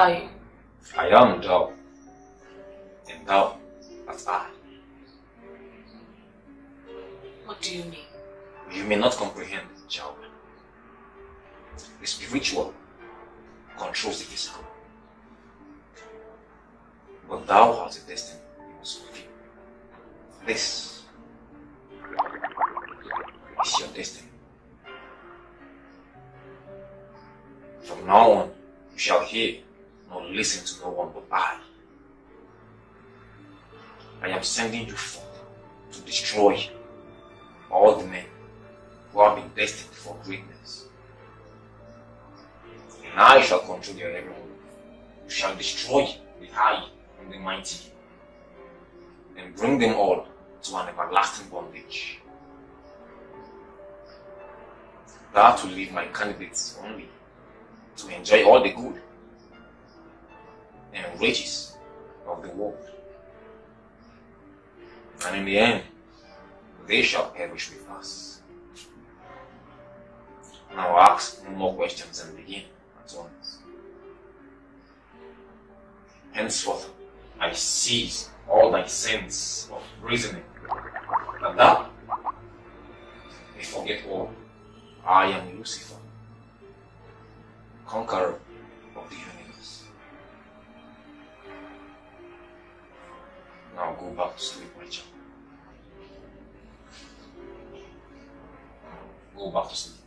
I, I am thou, and thou art I. what do you mean? You may not comprehend, child. The spiritual controls the physical. But thou hast a destiny you must fulfill. This is your destiny. From now on, you shall hear nor listen to no one but I. I am sending you forth to destroy all the men who have been destined for greatness. And I shall control your every move. You shall destroy the high and the mighty, and bring them all to an everlasting bondage. That will leave my candidates only to enjoy all the good and riches of the world. And in the end, they shall perish with us. Now ask no more questions and begin at once. Henceforth, I cease all thy sense of reasoning, and thou may forget all. I am Lucifer, conqueror Now go back to sleep, my child. Go back to sleep.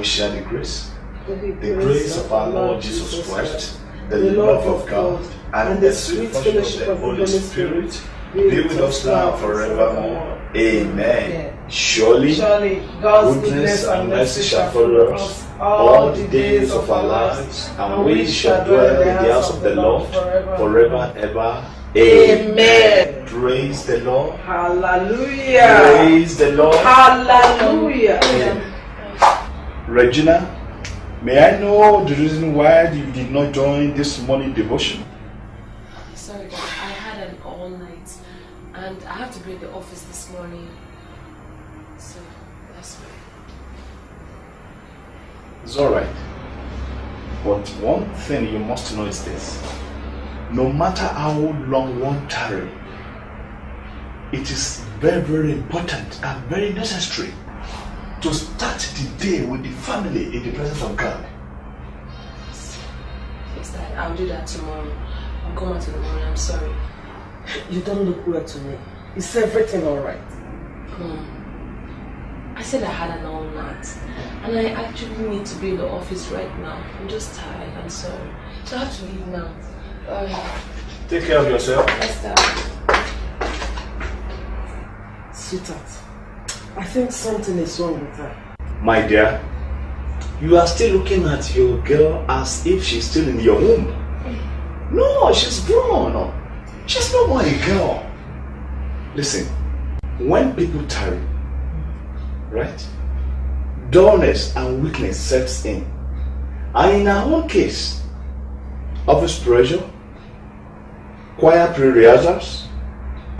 We share the grace? The grace of our Lord Jesus Christ, the love of God, and the sweet fellowship of the Holy Spirit be with us now forevermore. Amen. Surely, Surely God's goodness and mercy shall follow us all the days of our lives, and we shall dwell in the house of the Lord forever and ever. Amen. Praise the Lord. Hallelujah. Praise the Lord. Hallelujah. Regina, may I know the reason why you did not join this morning devotion? Sorry, Dad. I had an all night, and I have to be at the office this morning. So that's why. It's alright. But one thing you must know is this no matter how long one tarry, it is very, very important and very necessary to start the day with the family in the presence of God. Yes, Dad. I'll do that tomorrow. I'll come out in the morning. I'm sorry. You don't look well to me. Is everything alright? Hmm. I said I had an all night, and I actually need to be in the office right now. I'm just tired. I'm sorry. So I have to leave now. Uh, Take care of yourself. yes, Dad. Sweetheart, I think something is wrong with her. My dear, you are still looking at your girl as if she's still in your womb. No, she's grown. She's no more a girl. Listen, when people tarry, right, dullness and weakness sets in. And in our own case, office pressure, choir pre-rehearsals,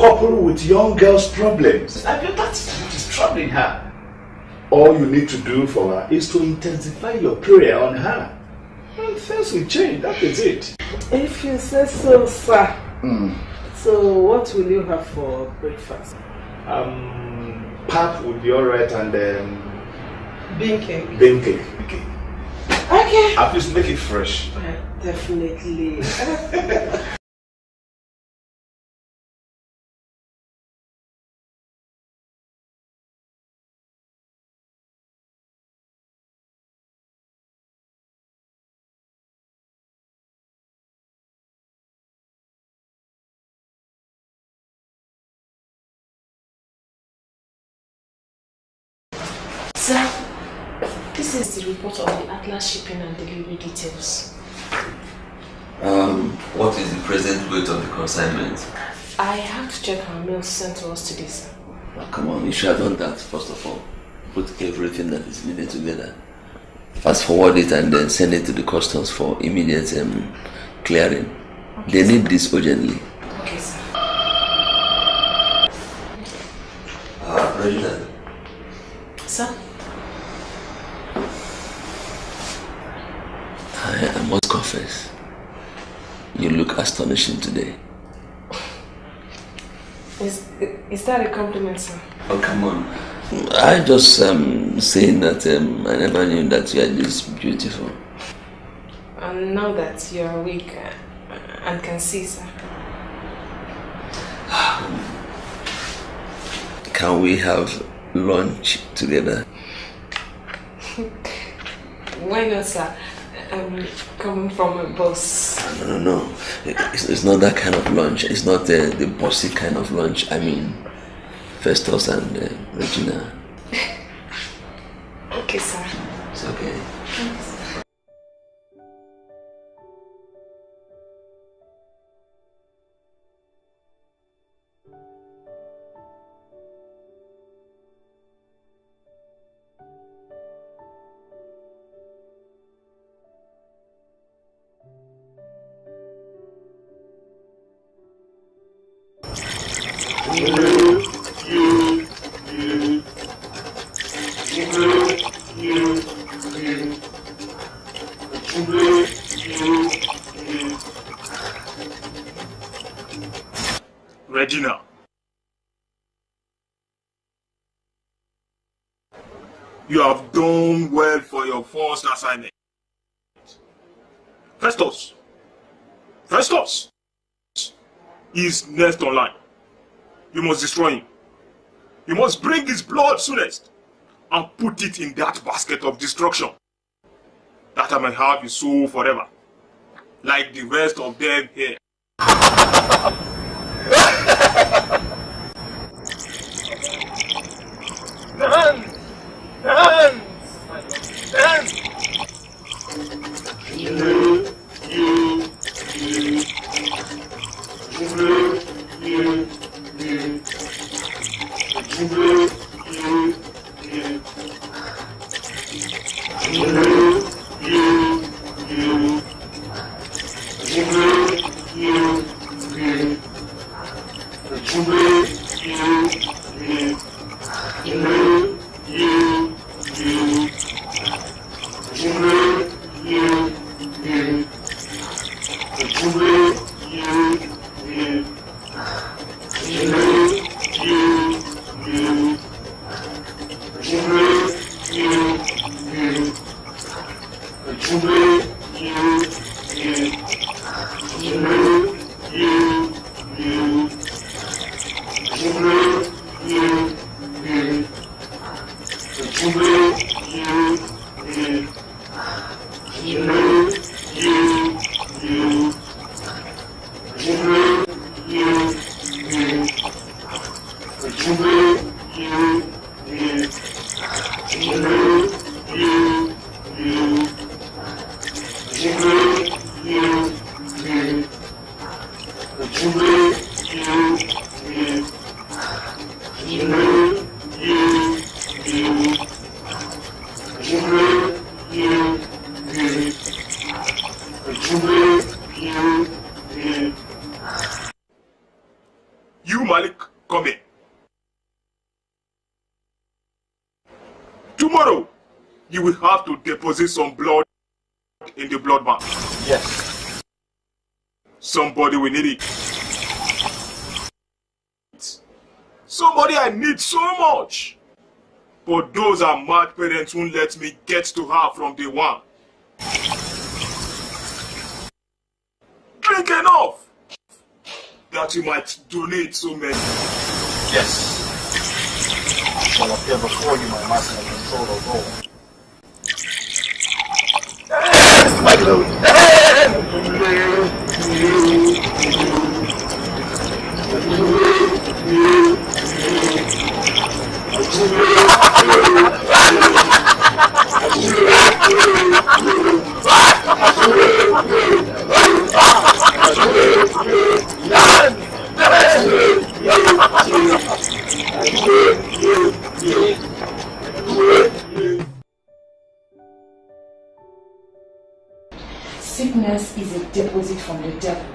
coupled with young girls' problems. I mean, that's what is troubling her. All you need to do for her is to intensify your prayer on her. And things will change. That is it. If you say so, sir. Mm. So, what will you have for breakfast? Um, pap would be alright, and um, Bean cake. Bean cake. Okay. At least make it fresh. Definitely. report of the Atlas shipping and delivery details. Um, what is the present weight of the consignment? I have to check our mail sent to us today, sir. Now, come on, you should have done that first of all. Put everything that is needed together. Fast forward it and then send it to the customs for immediate um, clearing. They need this urgently. Okay, sir. Uh, Regina, Sir? I, I must confess, you look astonishing today. Is, is that a compliment, sir? Oh, come on. I just um, saying that um, I never knew that you are this beautiful. And now that you're awake uh, and can see, sir. Can we have lunch together? Why not, sir? I'm coming from a boss. No, no, no. It's, it's not that kind of lunch. It's not the, the bossy kind of lunch. I mean, Festus and uh, Regina. Okay, sir. It's okay. Regina. Festus. Festus is next online. You must destroy him. You must bring his blood soonest and put it in that basket of destruction. That I may have his soul forever, like the rest of them here. Some blood in the blood bank. Yes. Somebody we need it. Somebody I need so much. But those are mad parents won't let me get to her from day one. Drink enough that you might donate so many. Yes. I shall appear before you, my master, and control of role. My Sickness is a deposit from the devil.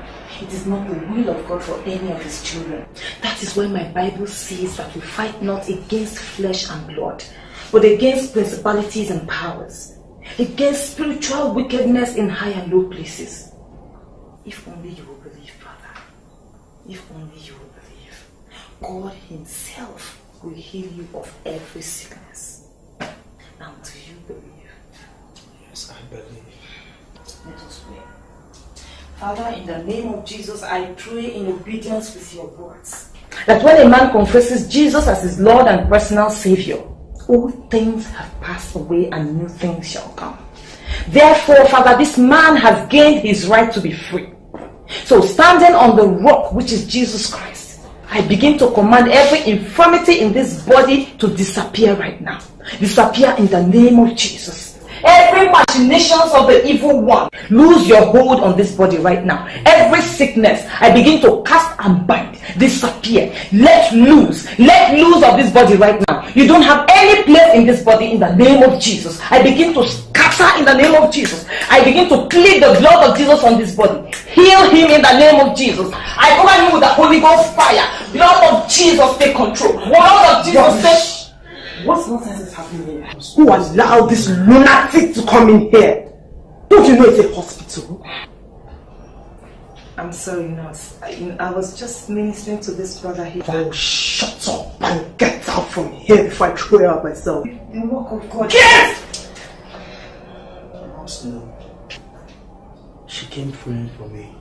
It is not the will of God for any of his children. That is why my Bible says that we fight not against flesh and blood, but against principalities and powers, against spiritual wickedness in high and low places. If only you will believe, brother. If only you will believe. God himself will heal you of every sickness. Now do you believe? Yes, I believe. Father, in the name of Jesus, I pray in obedience with your words. That when a man confesses Jesus as his Lord and personal Savior, all things have passed away and new things shall come. Therefore, Father, this man has gained his right to be free. So, standing on the rock, which is Jesus Christ, I begin to command every infirmity in this body to disappear right now. Disappear in the name of Jesus. Every machinations of the evil one, lose your hold on this body right now. Every sickness, I begin to cast and bind, disappear, let loose, let loose of this body right now. You don't have any place in this body in the name of Jesus. I begin to scatter in the name of Jesus. I begin to plead the blood of Jesus on this body. Heal him in the name of Jesus. I cover him with the Holy Ghost fire. Blood of Jesus take control. Blood of Jesus take What nonsense is happening here? Who allowed this lunatic to come in here? Don't you know it's a hospital? I'm sorry, nurse. I, I was just ministering to this brother here. Oh, shut up and get out from here before I throw you out myself. The work of God. Get! must know. She came praying for me.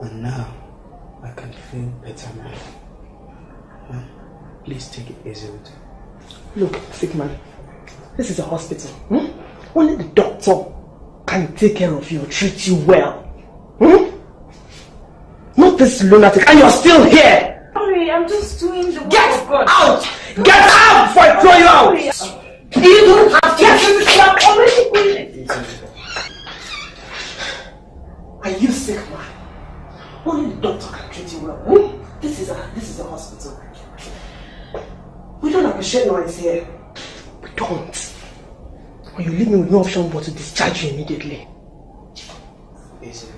And now I can feel better now. Huh? Please take it easy with her. Look, sick man, this is a hospital. Hmm? Only the doctor can take care of you, treat you well. Hmm? Not this lunatic, and you're still here! Sorry, I'm just doing the work Get of God. out! Get out before I throw you out! You don't have to get I'm already doing it. Are you sick man? Only the doctor can treat you well. Hmm? This is a this is a hospital. We don't appreciate noise here. We don't. When you leave me with no option but to discharge you immediately. Easy.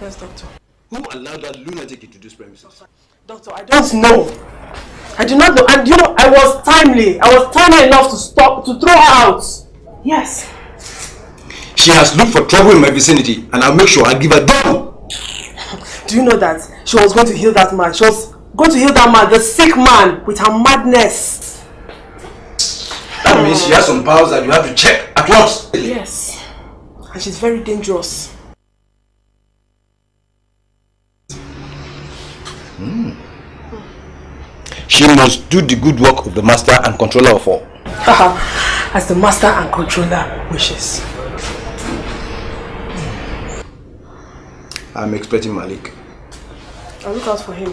Yes, doctor. Who allowed that lunatic into this premises? Doctor, I don't know. I do not know. And you know, I was timely. I was timely enough to stop, to throw her out. Yes. She has looked for trouble in my vicinity and I'll make sure I give her double. Do you know that she was going to heal that man? She was going to heal that man, the sick man, with her madness. That means she has some powers that you have to check at once. Yes. And she's very dangerous. She must do the good work of the master and controller of all. As the master and controller wishes. I'm expecting Malik. I'll look out for him.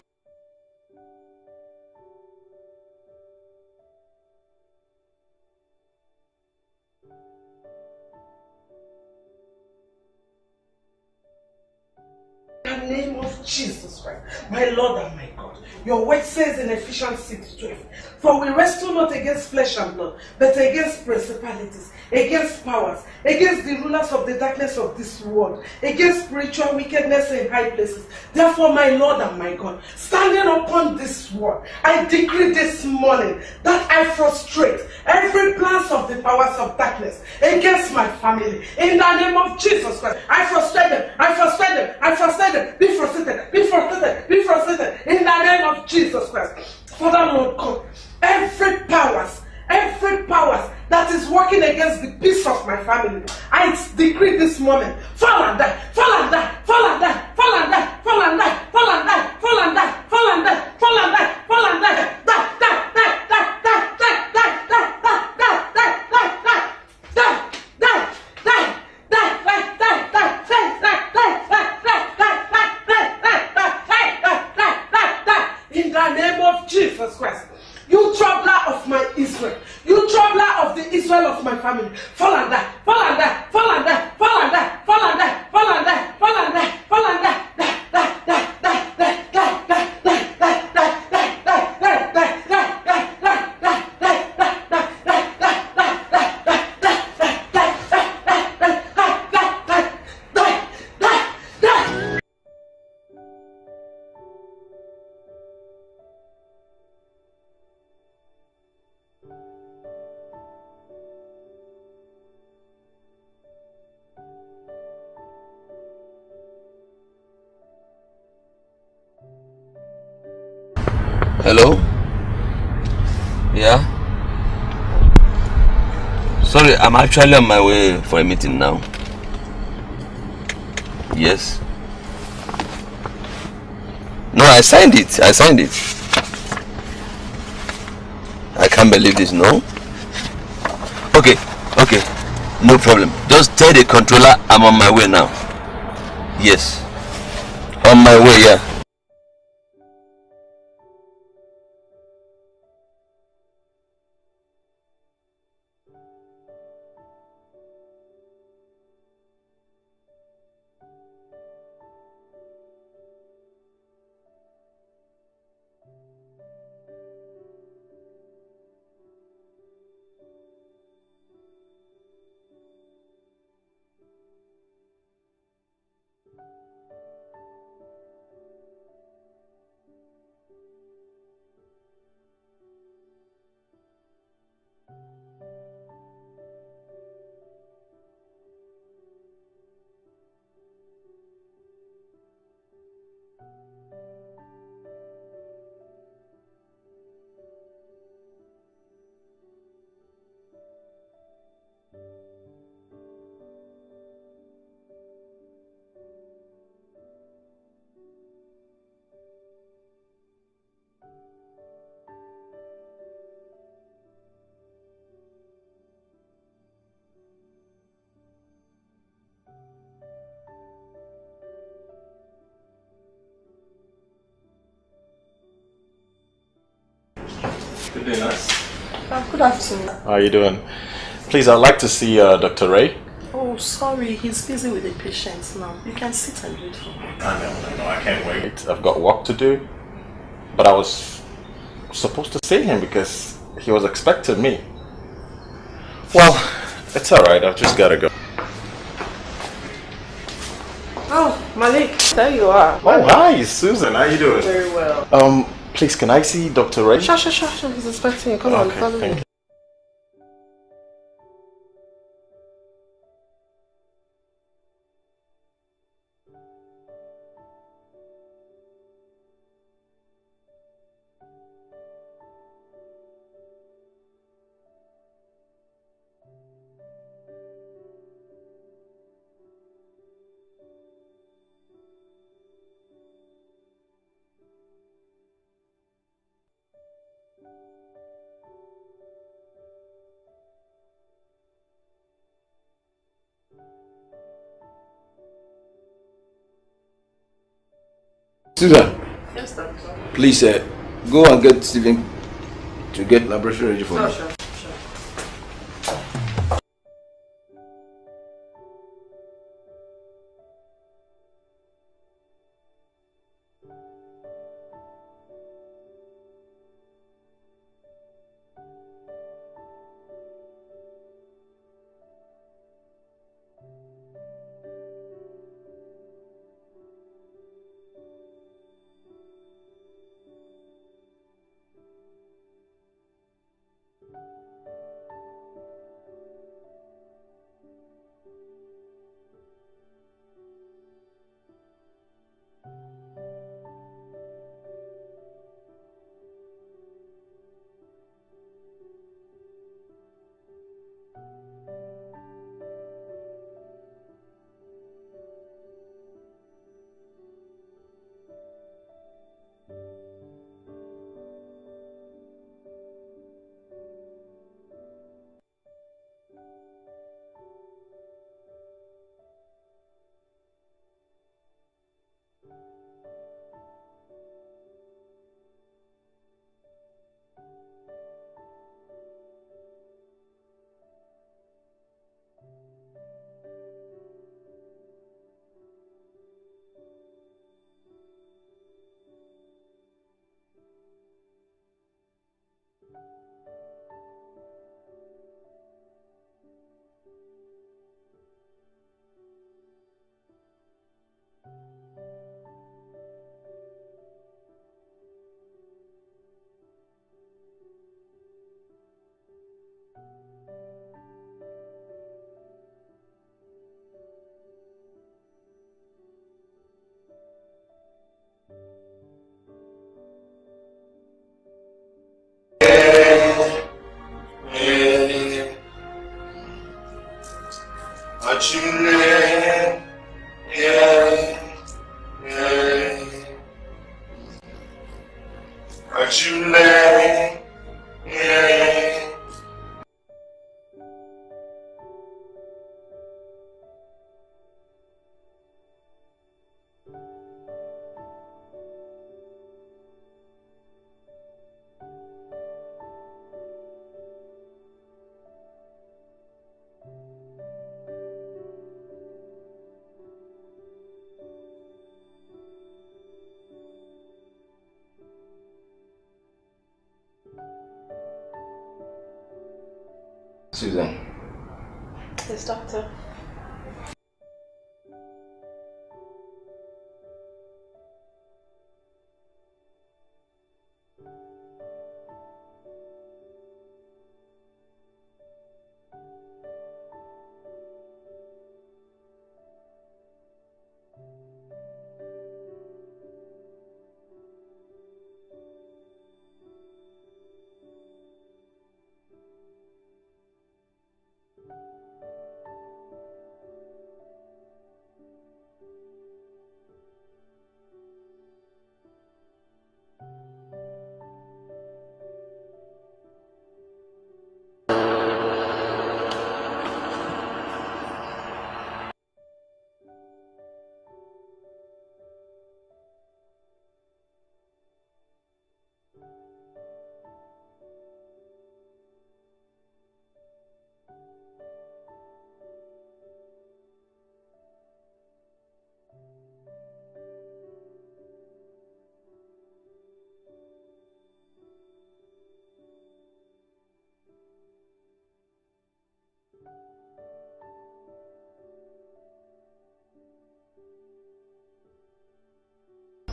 In the name of Jesus Christ, my Lord and my God, Your word says in Ephesians 6 12, For we wrestle not against flesh and blood, but against principalities, against powers, against the rulers of the darkness of this world, against spiritual wickedness in high places. Therefore, my Lord and my God, standing upon this word, I decree this morning that I frustrate every plans of the powers of darkness against my family. In the name of Jesus Christ, I frustrate them, I frustrate them, I frustrate them. Be frustrated, be frustrated, be frustrated. In the name Jesus Christ. Father, Lord God, every powers, every powers that is working against the peace of my family. I decree this moment, fall and die, fall and die, fall and die, fall and die, fall and die, I'm actually on my way for a meeting now. Yes? No, I signed it. I signed it. I can't believe this, no? Okay, okay. No problem. Just tell the controller I'm on my way now. Yes. On my way, yeah. How are you doing? Please, I'd like to see uh, Dr. Ray. Oh, sorry, he's busy with the patients now. You can sit and wait for him. I know, I know, I can't wait. I've got work to do. But I was supposed to see him because he was expecting me. Well, it's alright, I've just gotta go. Oh, Malik, there you are. Oh, hi, Susan, how you doing? Very well. Um, please, can I see Dr. Ray? Sure, sure, sure, sure. He's expecting you. Come on, follow me. Susan, Yes, doctor. please uh, go and get Stephen to get laboratory ready for Sure, me. sure, sure.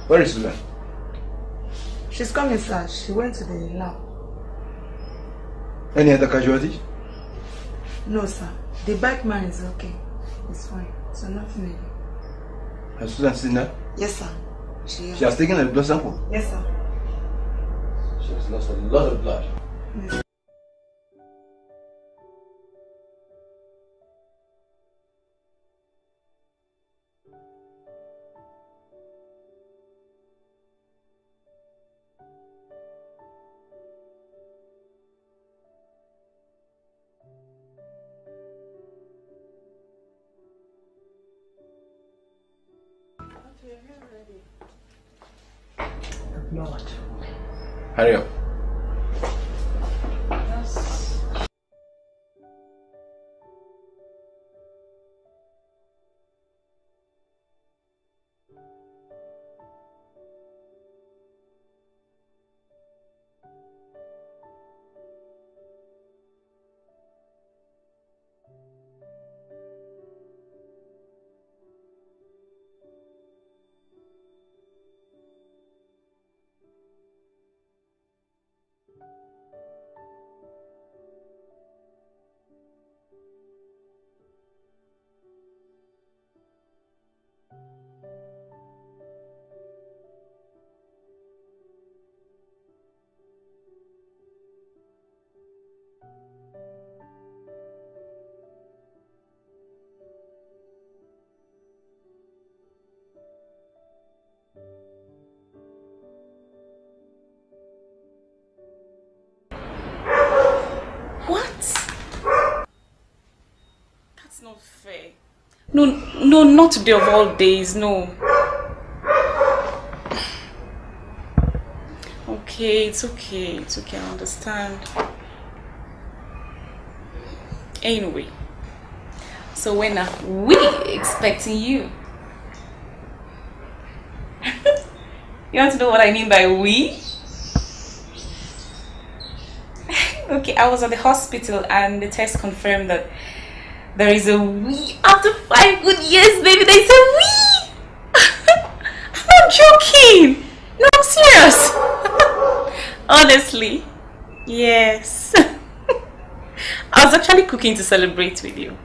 Where is Susan? She's coming, sir. She went to the lab. Any other casualty? No, sir. The bike man is okay. It's fine. So nothing needed. Has Susan seen that? Yes, sir. She, She has taken a blood sample. Yes, sir. She has lost a lot of blood. Lord. Fair. No, no, not today of all days, no. Okay, it's okay, it's okay, I understand. Anyway, so when are we expecting you? you want to know what I mean by we? okay, I was at the hospital and the test confirmed that there is a we after five good years, baby. There's a we. I'm not joking. No, I'm serious. Honestly, yes. I was actually cooking to celebrate with you.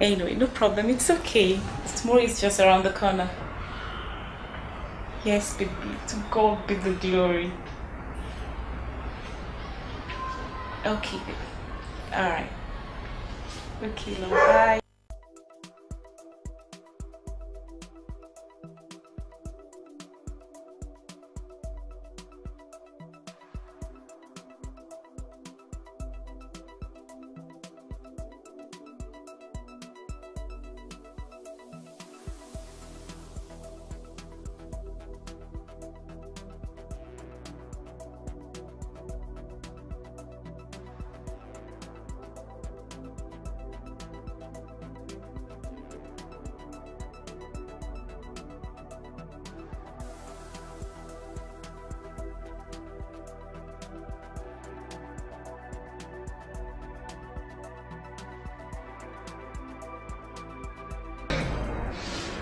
Anyway, no problem. It's okay. Tomorrow is just around the corner. Yes, baby. To God be the glory. Okay, baby. Alright. Okay, love. Bye.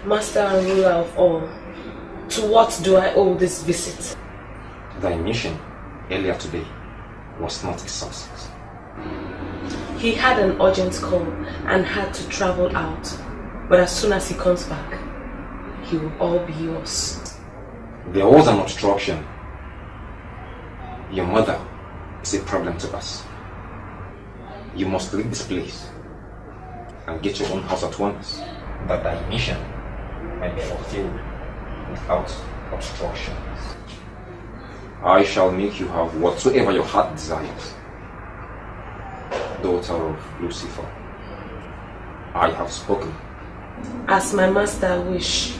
Master and ruler of all, to what do I owe this visit? Thy mission earlier today was not a success. He had an urgent call and had to travel out. But as soon as he comes back, he will all be yours. There was an obstruction. Your mother is a problem to us. You must leave this place and get your own house at once, that thy mission fulfilled without obstructions. I shall make you have whatsoever your heart desires. Daughter of Lucifer, I have spoken. As my master wish.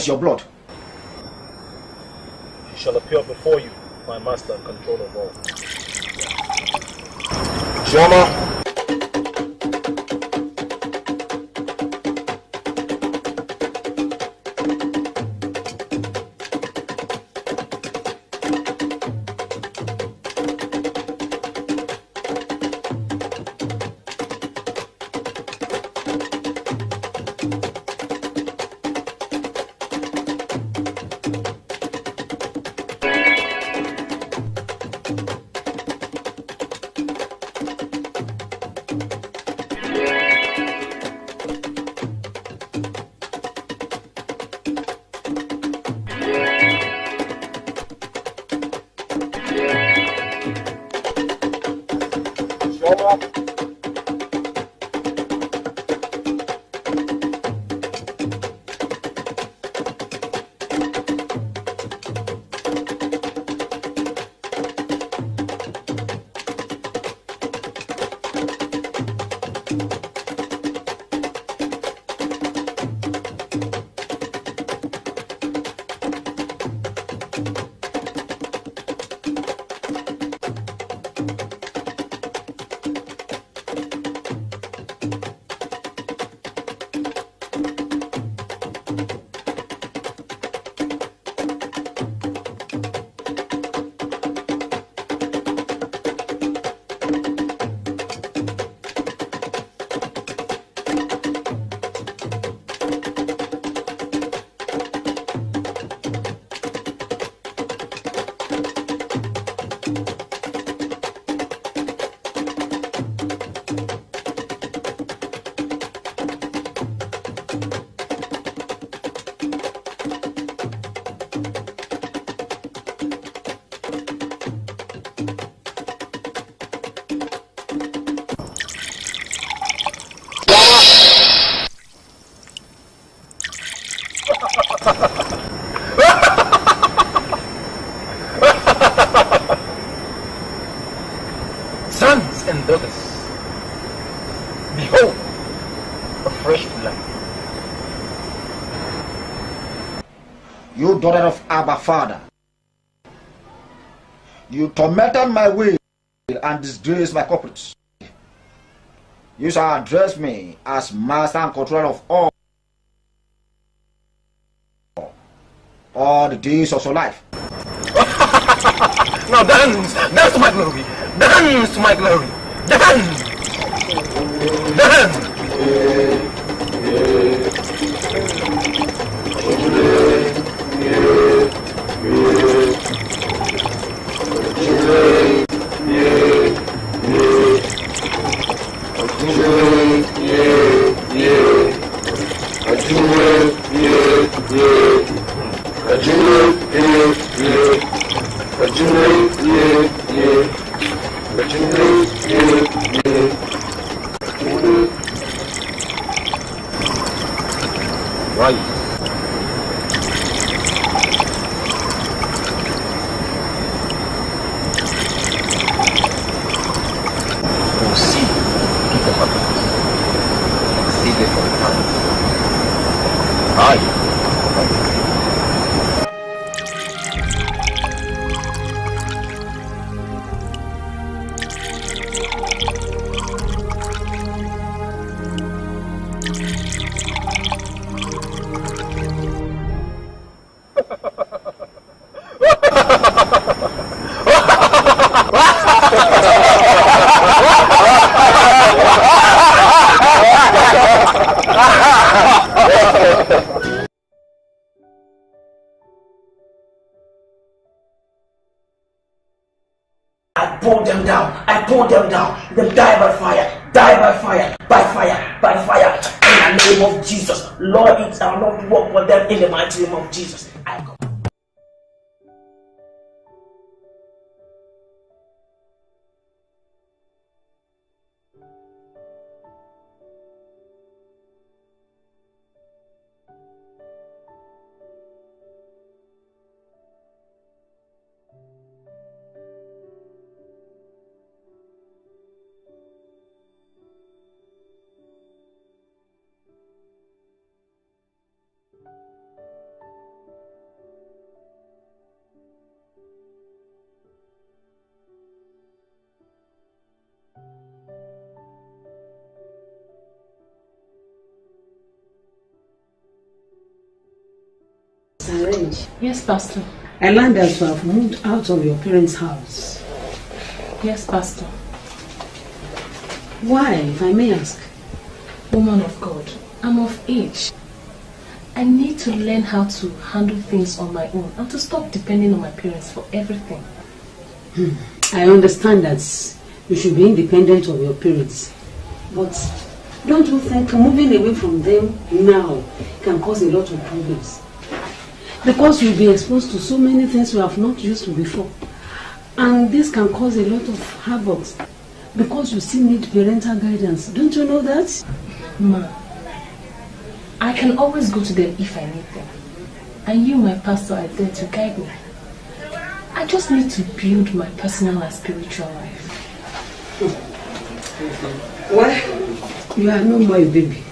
Where's your blood? She shall appear before you, my master and control of all. Shoma, Father, you tormented my will and disgraced my corporates. You shall address me as master and controller of all, all the days of your life. now dance, dance my glory, dance my glory, dance, dance. Yes, Pastor. I learned that you have moved out of your parents' house. Yes, Pastor. Why, if I may ask? Woman of God, I'm of age. I need to learn how to handle things on my own and to stop depending on my parents for everything. Hmm. I understand that you should be independent of your parents. But don't you think moving away from them now can cause a lot of problems? Because you'll be exposed to so many things you have not used to before. And this can cause a lot of havoc. Because you still need parental guidance. Don't you know that? Ma, I can always go to them if I need them. And you, my pastor, are there to guide me. I just need to build my personal and spiritual life. Well, you are no more a baby.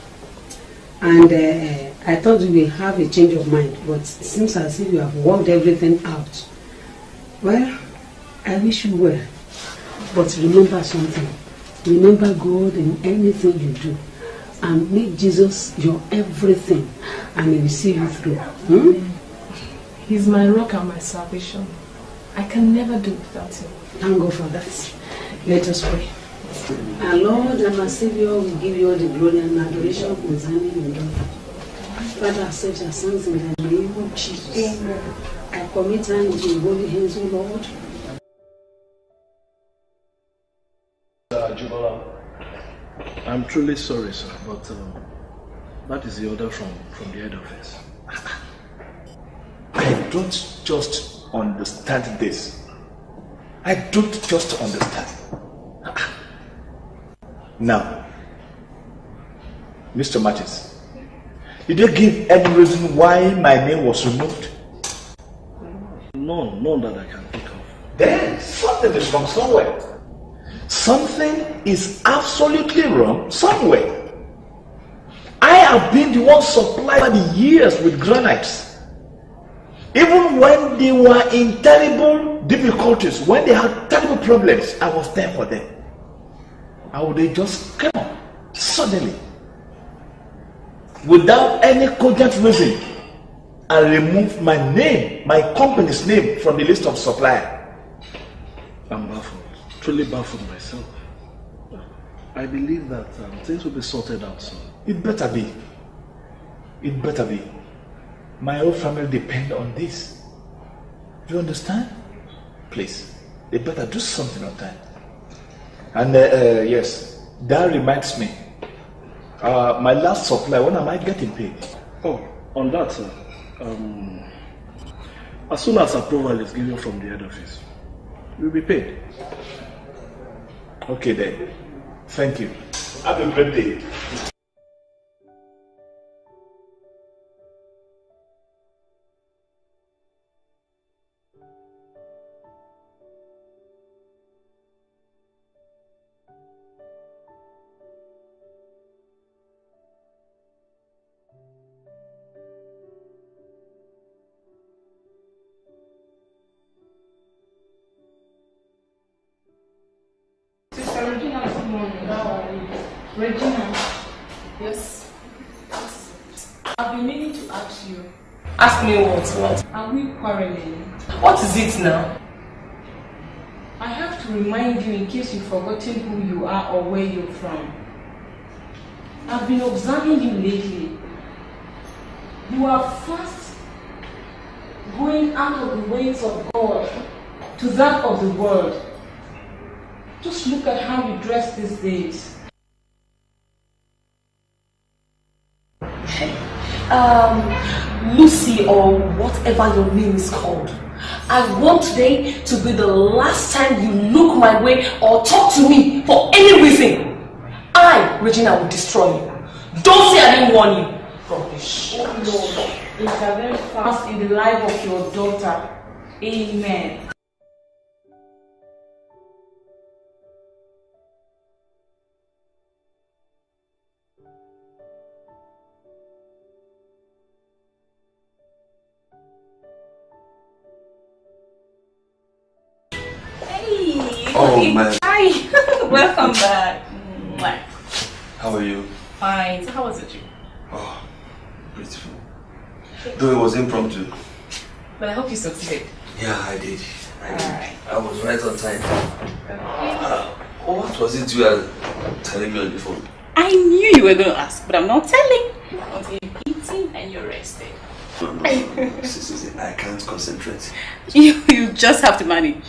And uh, I thought you will have a change of mind, but it seems as if you have worked everything out. Well, I wish you well. But remember something. Remember God in anything you do. And make Jesus your everything. And he will see you through. Hmm? He's my rock and my salvation. I can never do without him. Thank God for that. Let us pray. Our Lord and our Savior, we give you all the glory and adoration concerning your daughter. Father, accept our thanks in the name of Jesus. I commit her into your holy hands, O Lord. Uh, Jubala, I'm truly sorry, sir, but um, that is the order from, from the head office. I don't just understand this. I don't just understand. Now, Mr. Mattis, did you give any reason why my name was removed? None, none that I can think of. Then something is wrong somewhere. Something is absolutely wrong somewhere. I have been the one supplied by the years with granites. Even when they were in terrible difficulties, when they had terrible problems, I was there for them. How would they just come up suddenly, without any cogent reason, and remove my name, my company's name from the list of supplier? I'm baffled, truly baffled myself. I believe that um, things will be sorted out soon. It better be. It better be. My whole family depend on this. Do you understand? Please, they better do something on time. And uh, uh, yes, that reminds me. Uh, my last supply, when am I getting paid? Oh, on that, sir. Um, as soon as approval is given from the head office, you'll be paid. Okay then. Thank you. Have a great day. It now? I have to remind you in case you've forgotten who you are or where you're from. I've been observing you lately. You are fast going out of the ways of God to that of the world. Just look at how you dress these days. Um, Lucy or whatever your name is called. I want today to be the last time you look my way or talk to me for any reason. I, Regina, will destroy you. Don't say I didn't warn you. Oh Lord, intervene fast in the life of your daughter. Amen. Welcome back. Mwah. How are you? Fine. So how was it? Oh, beautiful. Though it was impromptu. But I hope you succeeded. Yeah, I did. I did. Alright. I was right on time. Uh, what was it you were telling me on the phone? I knew you were going to ask, but I'm not telling. Until you're eating and you're rested. No, no, no, no. I can't concentrate. You, you just have to manage.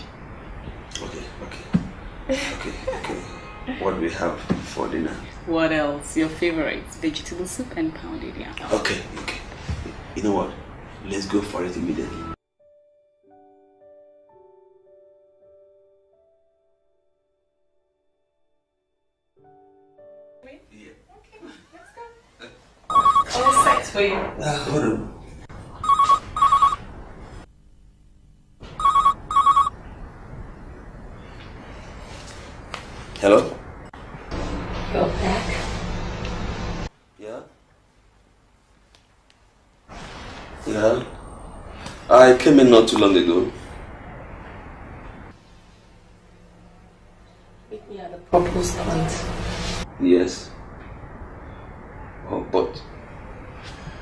Okay, okay. Okay, okay. What do we have for dinner? What else? Your favorite? Vegetable soup and pounded yam. Okay, okay. You know what? Let's go for it immediately. All set for you. Uh, hold on. Hello? You're back. Yeah? Yeah? I came in not too long ago. Meet me at the purpose point. Yes. Oh, but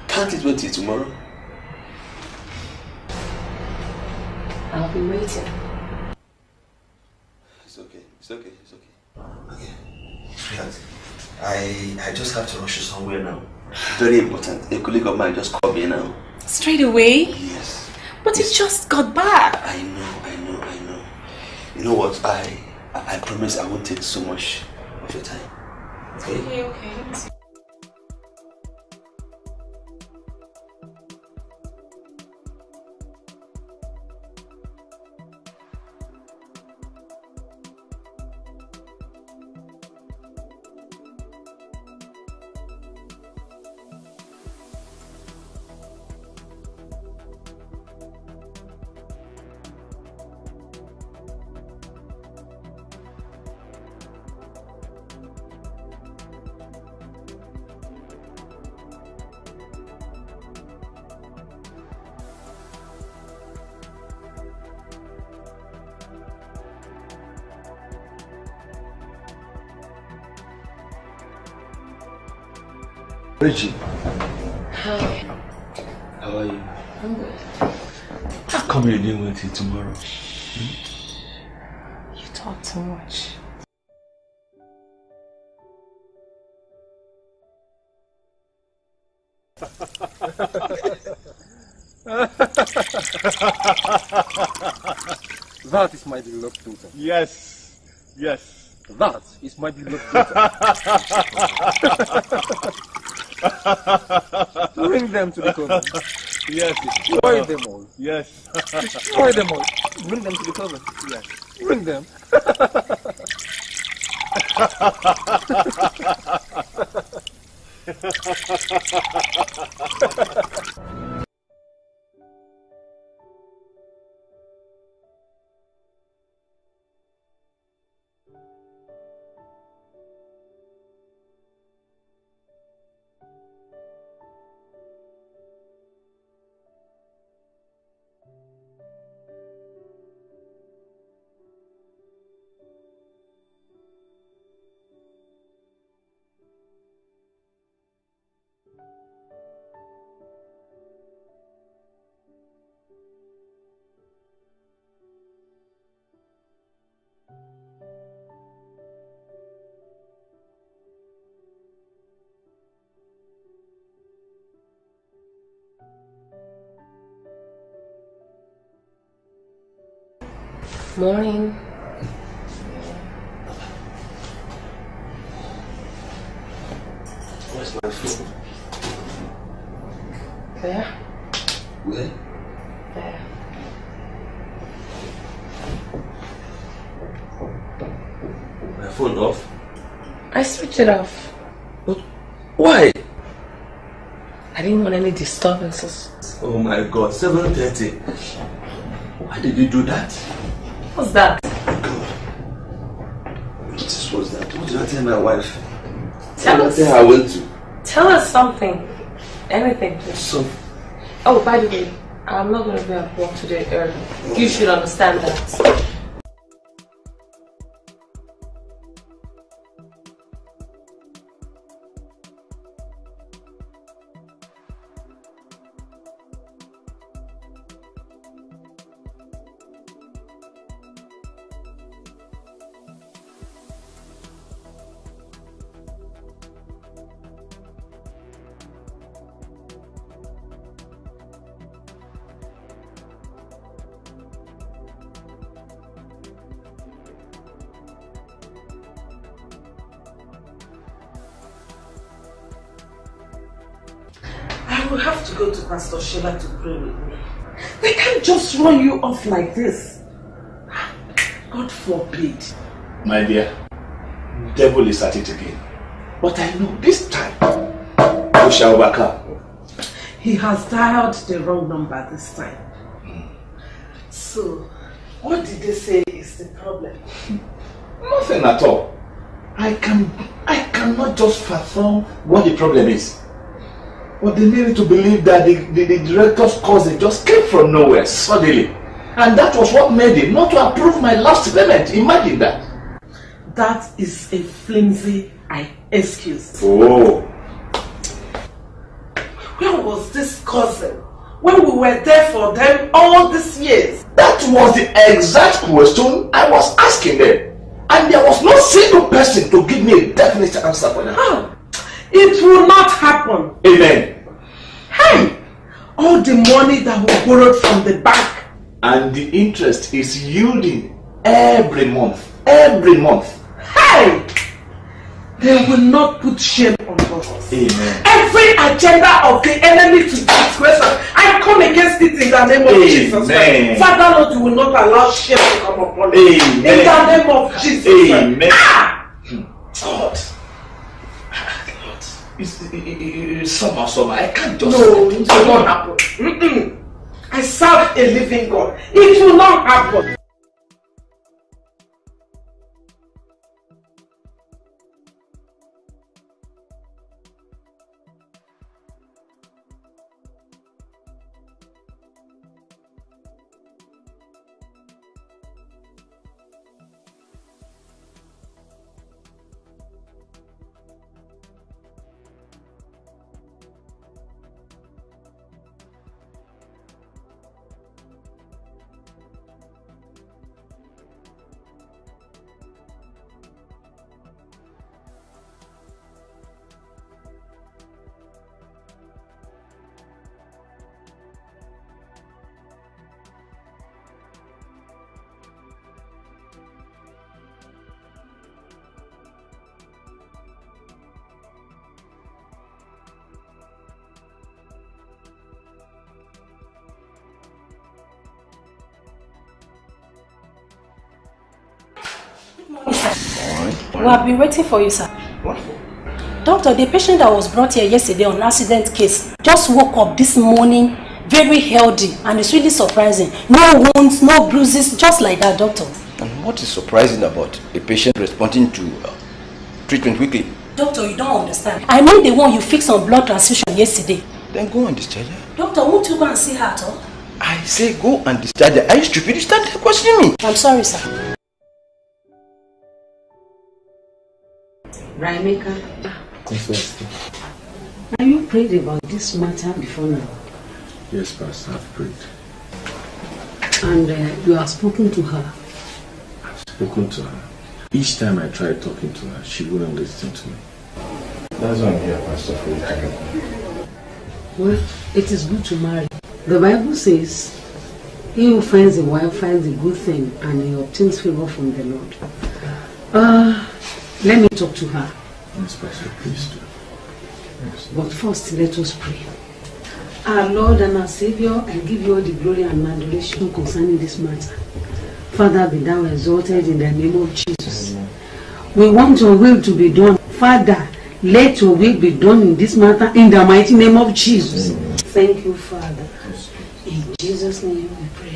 can't it wait till tomorrow? I'll be waiting. It's okay. It's okay. It's okay. Okay. Sweetheart, I I just have to rush you somewhere now. Very important. A colleague of mine just called me now. Straight away? Yes. But you just got back. I know. I know. I know. You know what? I I I promise I won't take so much of your time. Okay. Okay, okay. Come you didn't wait till tomorrow? Hmm? You talk too much. that is my beloved daughter. Yes, yes. That is my beloved daughter. Bring them to the convent. Yes. Destroy them all. Yes. Destroy them all. Bring them to the convent. Yes. Bring them. Morning. Where's my phone? There. Where? There. My phone off? I switched it off. Why? I didn't want any disturbances. Oh my god, 7.30. Why did you do that? What's that? What was that? What did I tell my wife? Tell us. Tell I went to. Tell us something. Anything, please. So, Oh, by the way, I'm not going to be at work today early. You should understand that. Sheila to pray with me. They can't just run you off like this. God forbid. My dear, devil is at it again. But I know this time we shall overcome. He has dialed the wrong number this time. So, what did they say is the problem? Nothing at all. I can I cannot just fathom what the problem is. But they need to believe that the, the, the director's cousin just came from nowhere suddenly. And that was what made him not to approve my last payment. Imagine that. That is a flimsy I excuse. Oh. Where was this cousin when we were there for them all these years? That was the exact question I was asking them. And there was no single person to give me a definite answer for that. How? It will not happen. Amen. Hey! All the money that we borrowed from the bank. And the interest is yielding every month. Every month. Hey! They will not put shame on us. Amen. Every agenda of the enemy to disgrace us, I come against it in the name of Amen. Jesus Christ. Father Lord, you will not allow shame to come upon us. Amen. In the name of Jesus Amen. Christ. Ah! God. It's, it, it, it's somehow, somehow. I can't just. No, it will not happen. Mm-mm. I serve a living God. It will not happen. We have been waiting for you, sir. What? Doctor, the patient that was brought here yesterday on accident case just woke up this morning very healthy and it's really surprising. No wounds, no bruises, just like that, doctor. And what is surprising about a patient responding to uh, treatment quickly? Doctor, you don't understand. I mean the one you fixed on blood transfusion yesterday. Then go and discharge her. Doctor, won't you go and see her at all? I say go and discharge her. Are you stupid? You start questioning me. I'm sorry, sir. Raimeka, Yes, Pastor. have you prayed about this matter before now? Yes, Pastor, I've prayed. And uh, you have spoken to her? I've spoken to her. Each time I tried talking to her, she wouldn't listen to me. That's why I'm here, Pastor, for you to help. Well, it is good to marry. The Bible says, he who finds a wife finds a good thing and he obtains favor from the Lord. Uh, let me talk to her. Yes, Pastor, please do. But first, let us pray. Our Lord and our Savior, I give you all the glory and adoration concerning this matter. Father, be thou exalted in the name of Jesus. We want your will to be done. Father, let your will be done in this matter in the mighty name of Jesus. Thank you, Father. In Jesus' name we pray.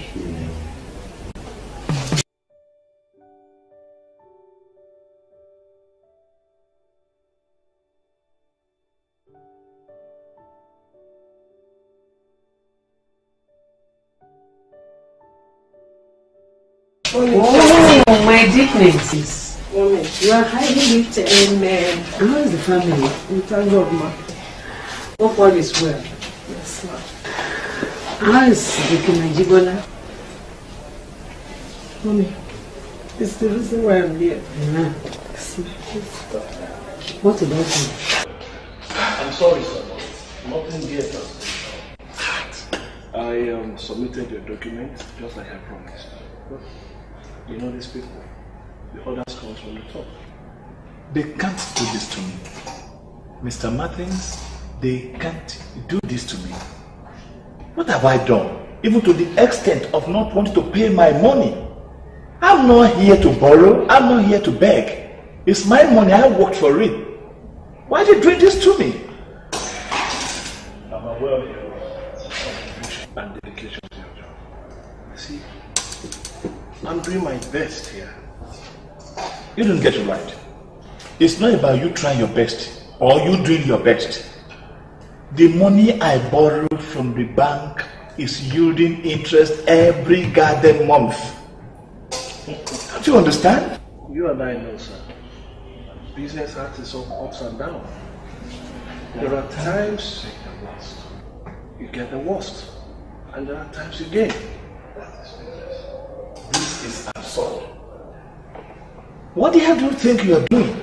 My deepness. Mommy, You are highly lifted. Amen. How is the family? We thank God, ma. Hope all is well. Yes, ma. How is the Najibola? Mommy, it's the reason why I'm here. Yeah. Yes, ma. Please stop. What about him? I'm sorry, sir. Nothing yet has I um, submitted your documents just like I promised. You know these people. The orders comes from the top. They can't do this to me. Mr. Martins, they can't do this to me. What have I done? Even to the extent of not wanting to pay my money. I'm not here to borrow. I'm not here to beg. It's my money. I worked for it. Why are they doing this to me? I'm aware of your contribution and dedication to your job. See, I'm doing my best here. You don't get it right. It's not about you trying your best or you doing your best. The money I borrowed from the bank is yielding interest every goddamn month. Don't you understand? You and I know, sir. Business has its ups and downs. There are times you get the worst, and there are times you gain. This is absurd. What the hell do you think you are doing?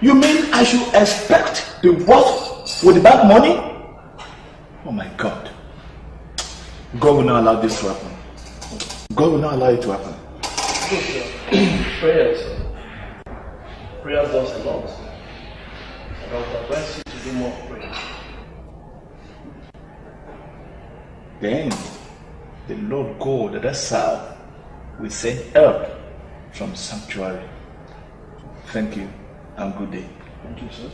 You mean I should expect the worst with the bank money? Oh my God. God will not allow this to happen. God will not allow it to happen. Prayers. Prayers does a lot. And I would advise you to do more prayer. Then the Lord God that is south will send help from sanctuary. Thank you and good day. Thank you, sir.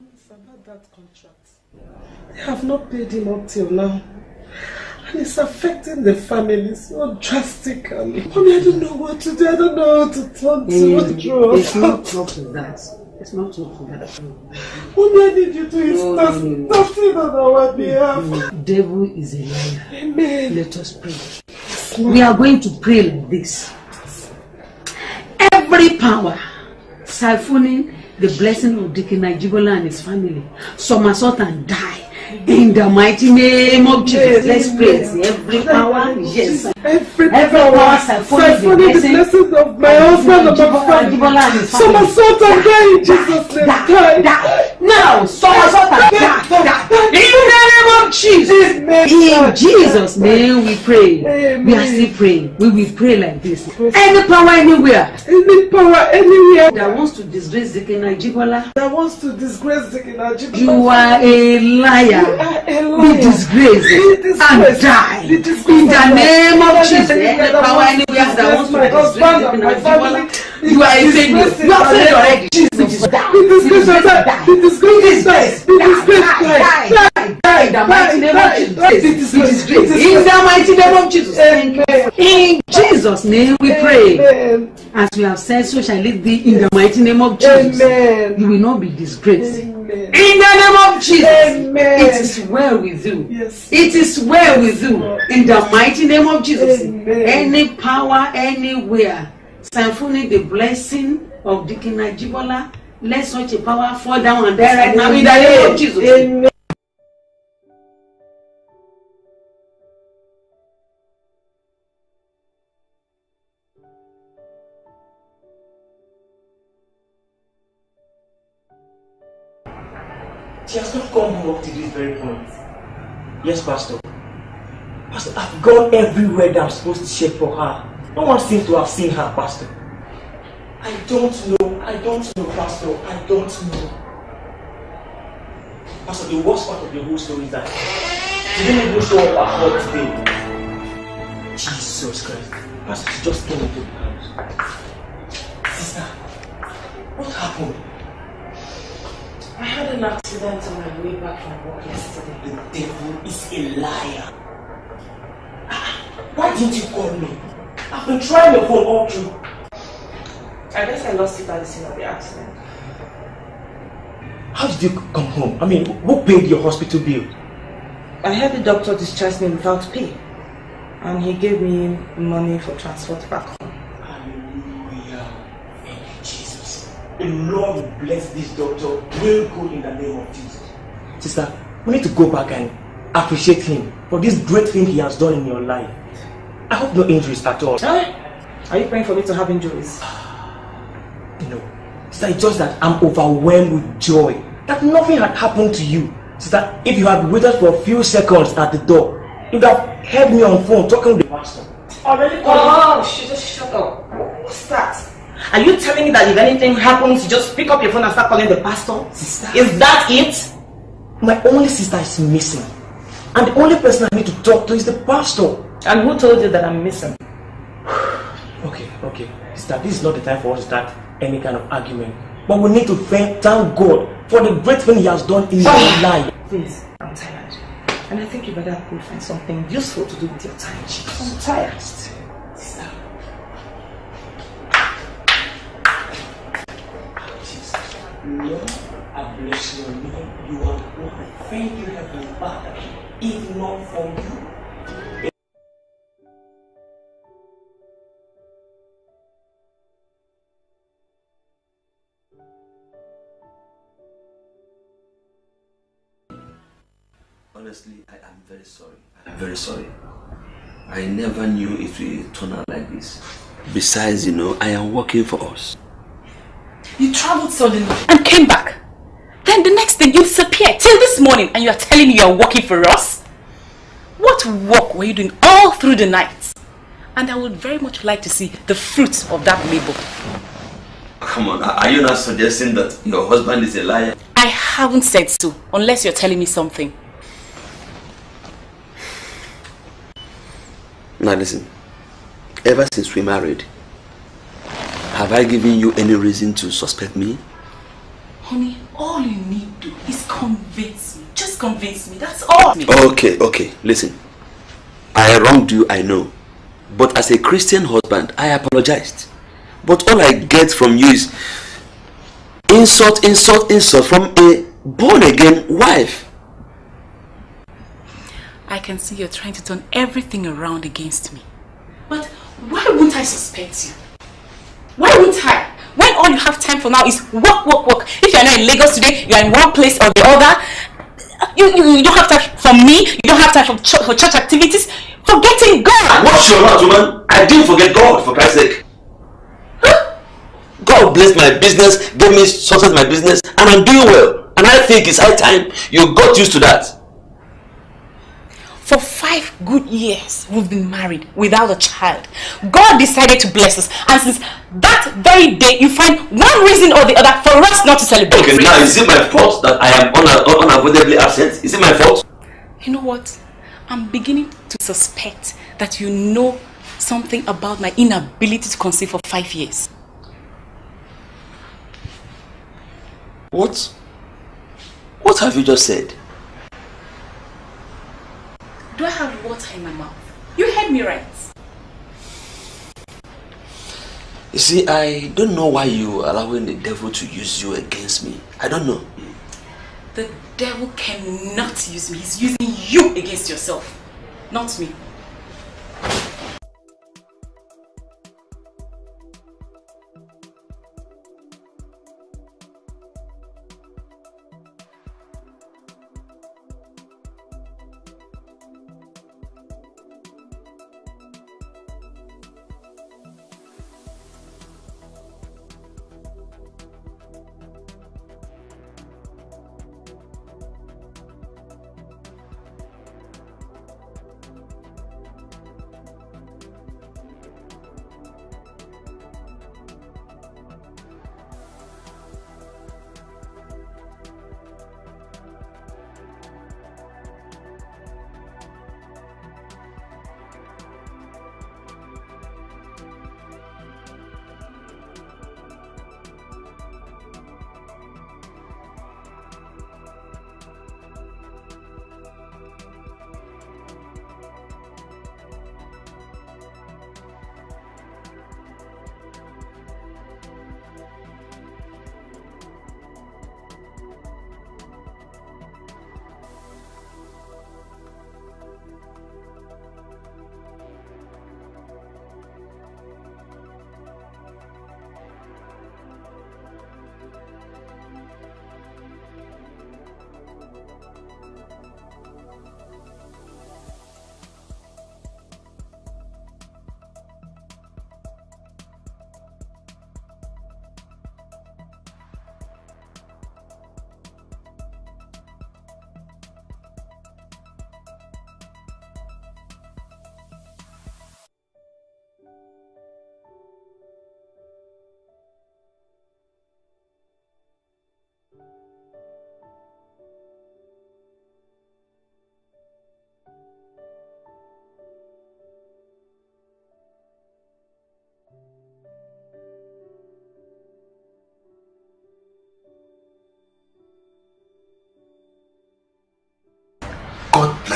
It's about that contract. They have not paid him up till now. And it's affecting the family so drastically. Mommy, I don't know what to do. I don't know how to turn to Eh, withdraw. It's not up to that. It's not up to that. Mommy, I need you to No, start no, no. starting on our behalf. Devil is a liar. Amen. Let us pray. We are going to pray like this. Every power siphoning the blessing of Deacon Ajibola and his family, somersault and die. In the mighty name of Jesus, let's pray. Every power, yes. Every, Every power siphoning the blessings of my husband and my family. Somersault and die in Jesus' name. Die. Now, somersault and die. In the name of Jesus. In Jesus' name we pray. We are still praying. We will pray like this. Any power anywhere. Any power anywhere. That wants to disgrace Deacon Ajibola. That wants to disgrace Deacon Ajibola. You are a liar. Be disgraced and die. In the name of Jesus. Any power anywhere that wants to disgrace Deacon Ajibola. You are a failure. You are failed already. Jesus. Die. Be disgraced die. Be disgraced die. Be disgraced die. Die. Die. In the mighty name of Jesus. Be disgraced. In the mighty name of Jesus. In Jesus' name we pray. As we have said, so shall it be in the mighty name of Jesus. Amen. You will not be disgraced. Amen. In the name of Jesus. Amen. It is well with you. Yes. It is well with you. In the mighty name of Jesus. Amen. Any power anywhere, siphoning the blessing of Deacon Ajibola, let such a power fall down and die right now in the name of Jesus. Amen. She has not come home up to this very point. Yes, Pastor. Pastor, I've gone everywhere that I'm supposed to check for her. No one seems to have seen her, Pastor. I don't know. I don't know, Pastor. I don't know. Pastor, the worst part of the whole story is that she didn't even show up at work today. Jesus Christ. Pastor, she just came into the house. Sister, what happened? I had an accident on my way back from work yesterday. The devil is a liar. Ah, Why didn't you call me? I've been trying your phone all through. I guess I lost it at the scene of the accident. How did you come home? I mean, who paid your hospital bill? I had the doctor discharge me without pay. And he gave me money for transport back home. Hallelujah. Thank you, Jesus. The Lord bless this doctor real good in the name of Jesus. Sister, we need to go back and appreciate him for this great thing he has done in your life. I hope no injuries at all. Huh? Are you praying for me to have injuries? Ah, no. Sister, it's just that I'm overwhelmed with joy that nothing had happened to you. Sister, if you had waited for a few seconds at the door, you'd have heard me on phone talking to the pastor. Already Oh, she just shut up. What's that? Are you telling me that if anything happens, you just pick up your phone and start calling the pastor? Sister. Is that it? My only sister is missing. And the only person I need to talk to is the pastor. And who told you that I'm missing? Okay, okay. Sister, this is not the time for us to start any kind of argument. But we need to thank, thank God for the great thing He has done in your life. Please, I'm tired. And I think you better go find something useful to do with your time. I'm tired. Sister. Jesus. Lord, I bless your name. You are God. Thank you, Heavenly Father. If not for you, Honestly, I am very sorry. I'm very sorry. I never knew it would turn out like this. Besides, you know, I am working for us. You traveled suddenly and came back. Then the next thing you disappeared till this morning and you are telling me you are working for us? What work were you doing all through the night? And I would very much like to see the fruits of that labor. Come on, are you not suggesting that your husband is a liar? I haven't said so unless you're telling me something. Now listen, ever since we married, have I given you any reason to suspect me? Honey, all you need to do is convince me. Just convince me, that's all. Okay, okay, listen. I wronged you, I know. But as a Christian husband, I apologized. But all I get from you is insult, insult, insult from a born again wife. I can see you're trying to turn everything around against me. But why wouldn't I suspect you? Why wouldn't I? When all you have time for now is work, work, work. If you're not in Lagos today, you're in one place or the other. You, you, you don't have time for me. You don't have time for church, for church activities. Forgetting God. What's your mouth, woman? I didn't forget God, for Christ's sake. God blessed my business, gave me success in my business, and I'm doing well. And I think it's high time you got used to that. Five good years we've been married without a child. God decided to bless us. And since that very day, you find one reason or the other for us not to celebrate. Okay, now is it my fault that I am una- unavoidably absent? Is it my fault? You know what? I'm beginning to suspect that you know something about my inability to conceive for five years. What? What have you just said? Do I have water in my mouth? You heard me right. You see, I don't know why you allowing the devil to use you against me. I don't know. The devil cannot use me. He's using you against yourself, not me.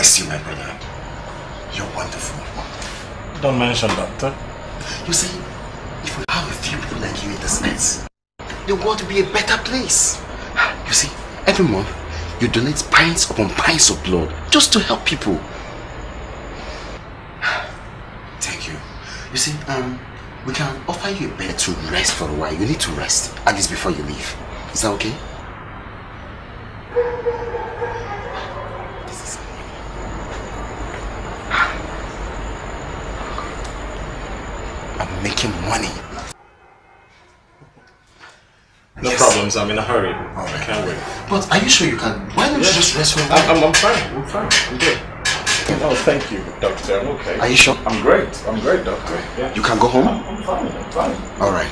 Bless you, my brother. You're wonderful. Don't mention doctor. You see, if we have a few people like you in this earth, the world will be a better place. You see, every month you donate pints upon pints of blood just to help people. Thank you. You see, um, we can offer you a bed to rest for a while. You need to rest, at least before you leave. Is that okay? I'm making money. I'm in a hurry. I can't wait. But are you sure you can? Why don't you just rest for a I'm, while? I'm, I'm fine. I'm fine. I'm good. No, thank you, doctor. I'm okay. Are you sure? I'm great. I'm great, doctor. Yeah. You can go home? I'm fine. I'm fine. All right.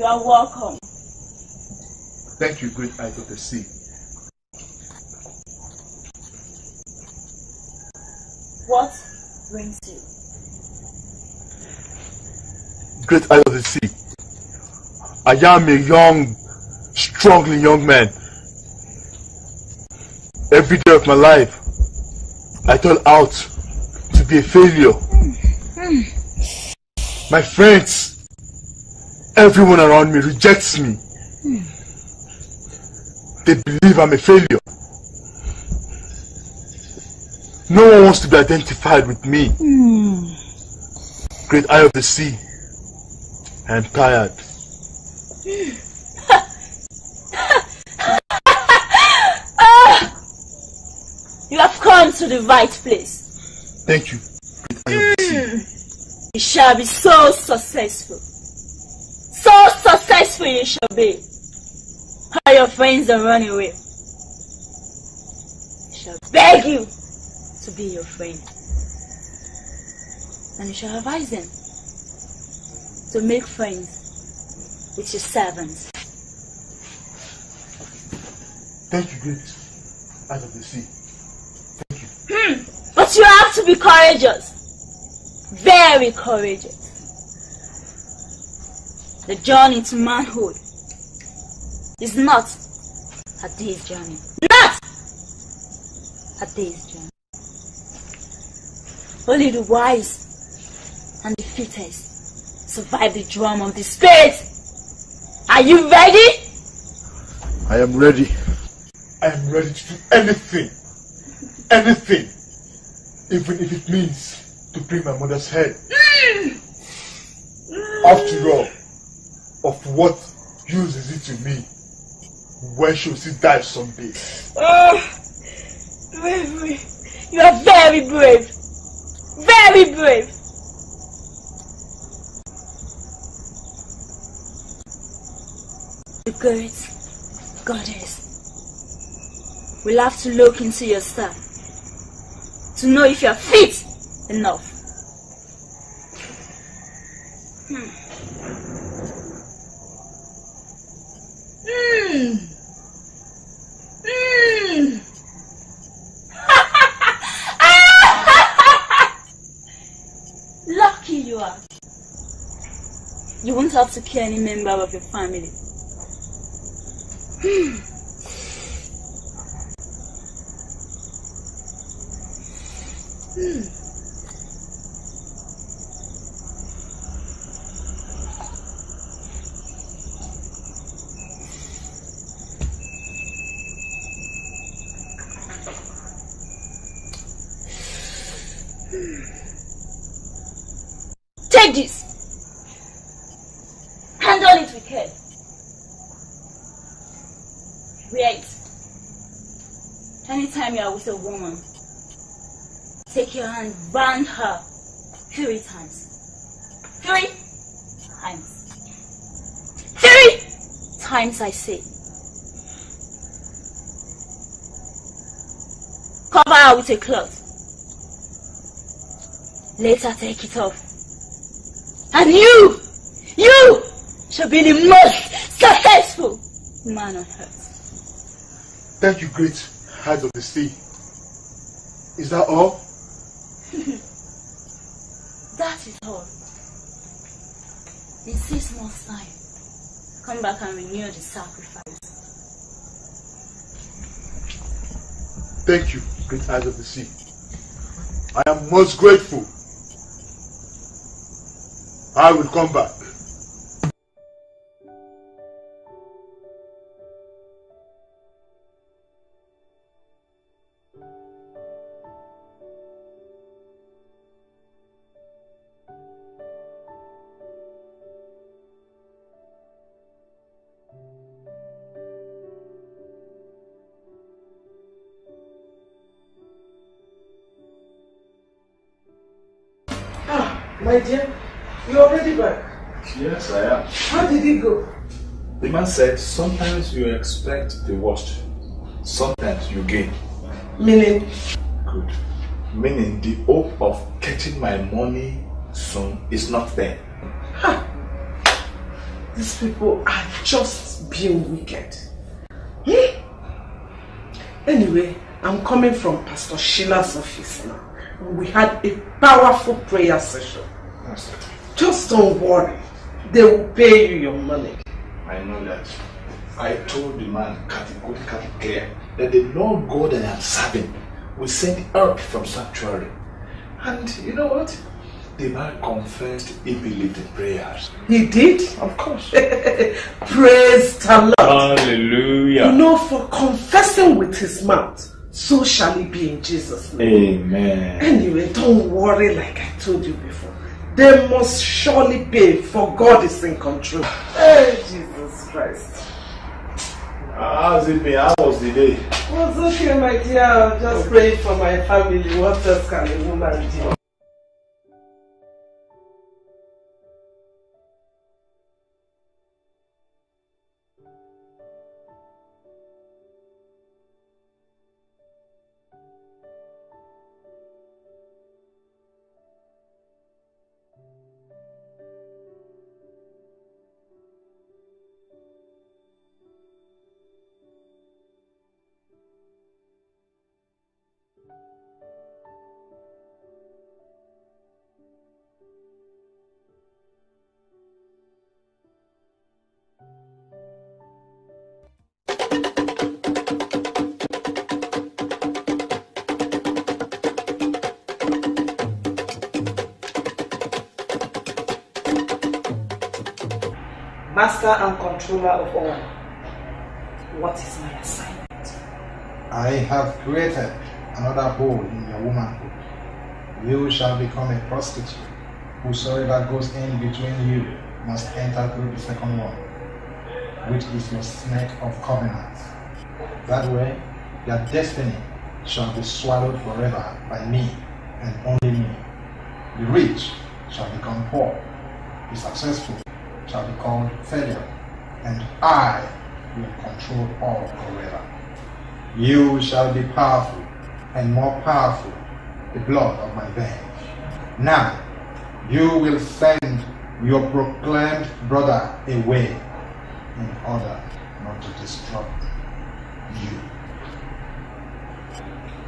You are welcome. Thank you, great eyes of the sea. What brings you? Great eyes of the sea. I am a young, struggling young man. Every day of my life, I turn out to be a failure. Hmm. Hmm. My friends, everyone around me rejects me. They believe I'm a failure. No one wants to be identified with me. Great eye of the sea. I am tired. You have come to the right place. Thank you. Hmm. You shall be so successful. Successful you shall be. All your friends are running away. I shall beg you to be your friend. And you shall advise them to make friends with your servants. Thank you, great eyes of the sea. Thank you. Hmm. But you have to be courageous. Very courageous. The journey to manhood is not a day's journey. Not a day's journey. Only the wise and the fittest survive the drum of the spirit. Are you ready? I am ready. I am ready to do anything. Anything. Even if it means to bring my mother's head. Mm. After all, of what use is it to me when she will still die someday? Ah! Oh, bravery. You are very brave. Very brave. The great goddess will have to look into your star to know if you are fit enough. Hmm. Hmm. Hmm. Lucky you are. To kill any member of your family. Hmm. Hmm. Take this. Handle it with care. Wear it. Anytime you are with a woman, take your hand round her three times. Three times. Three times I say. Cover her with a cloth. Later take it off. And you, you shall be the most successful man on earth. Thank you, great eyes of the sea. Is that all? that is all. In six months' time, come back and renew the sacrifice. Thank you, great eyes of the sea. I am most grateful. I will come back. Said sometimes you expect the worst, sometimes you gain. Meaning? Good. Meaning the hope of getting my money soon is not there. Ha! These people are just being wicked. Hmm? Anyway, I'm coming from Pastor Sheila's office now. We had a powerful prayer session. Just don't worry. They will pay you your money. I know that. I told the man categorically clear that the Lord God I am serving will send help from sanctuary. And you know what? The man confessed he believed in prayers. He did? Of course. Praise the Lord. Hallelujah. You know, for confessing with his mouth, so shall it be in Jesus' name. Amen. Anyway, don't worry like I told you before. They must surely pay, for God is in control. Hey, Jesus Christ. Ah, How's it been? How was the day? Well, it's okay, my dear. I'm just praying for my family. What else can a woman do? And controller of all, what is my assignment? I have created another hole in your womanhood. You shall become a prostitute. Whosoever goes in between you must enter through the second one, which is your snake of covenant. That way, your destiny shall be swallowed forever by me and only me. The rich shall become poor. The successful shall be called failure, and I will control all forever. You shall be powerful, and more powerful, the blood of my veins. Now, you will send your proclaimed brother away in order not to disrupt you.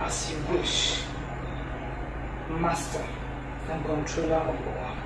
As you wish, Master and controller of all.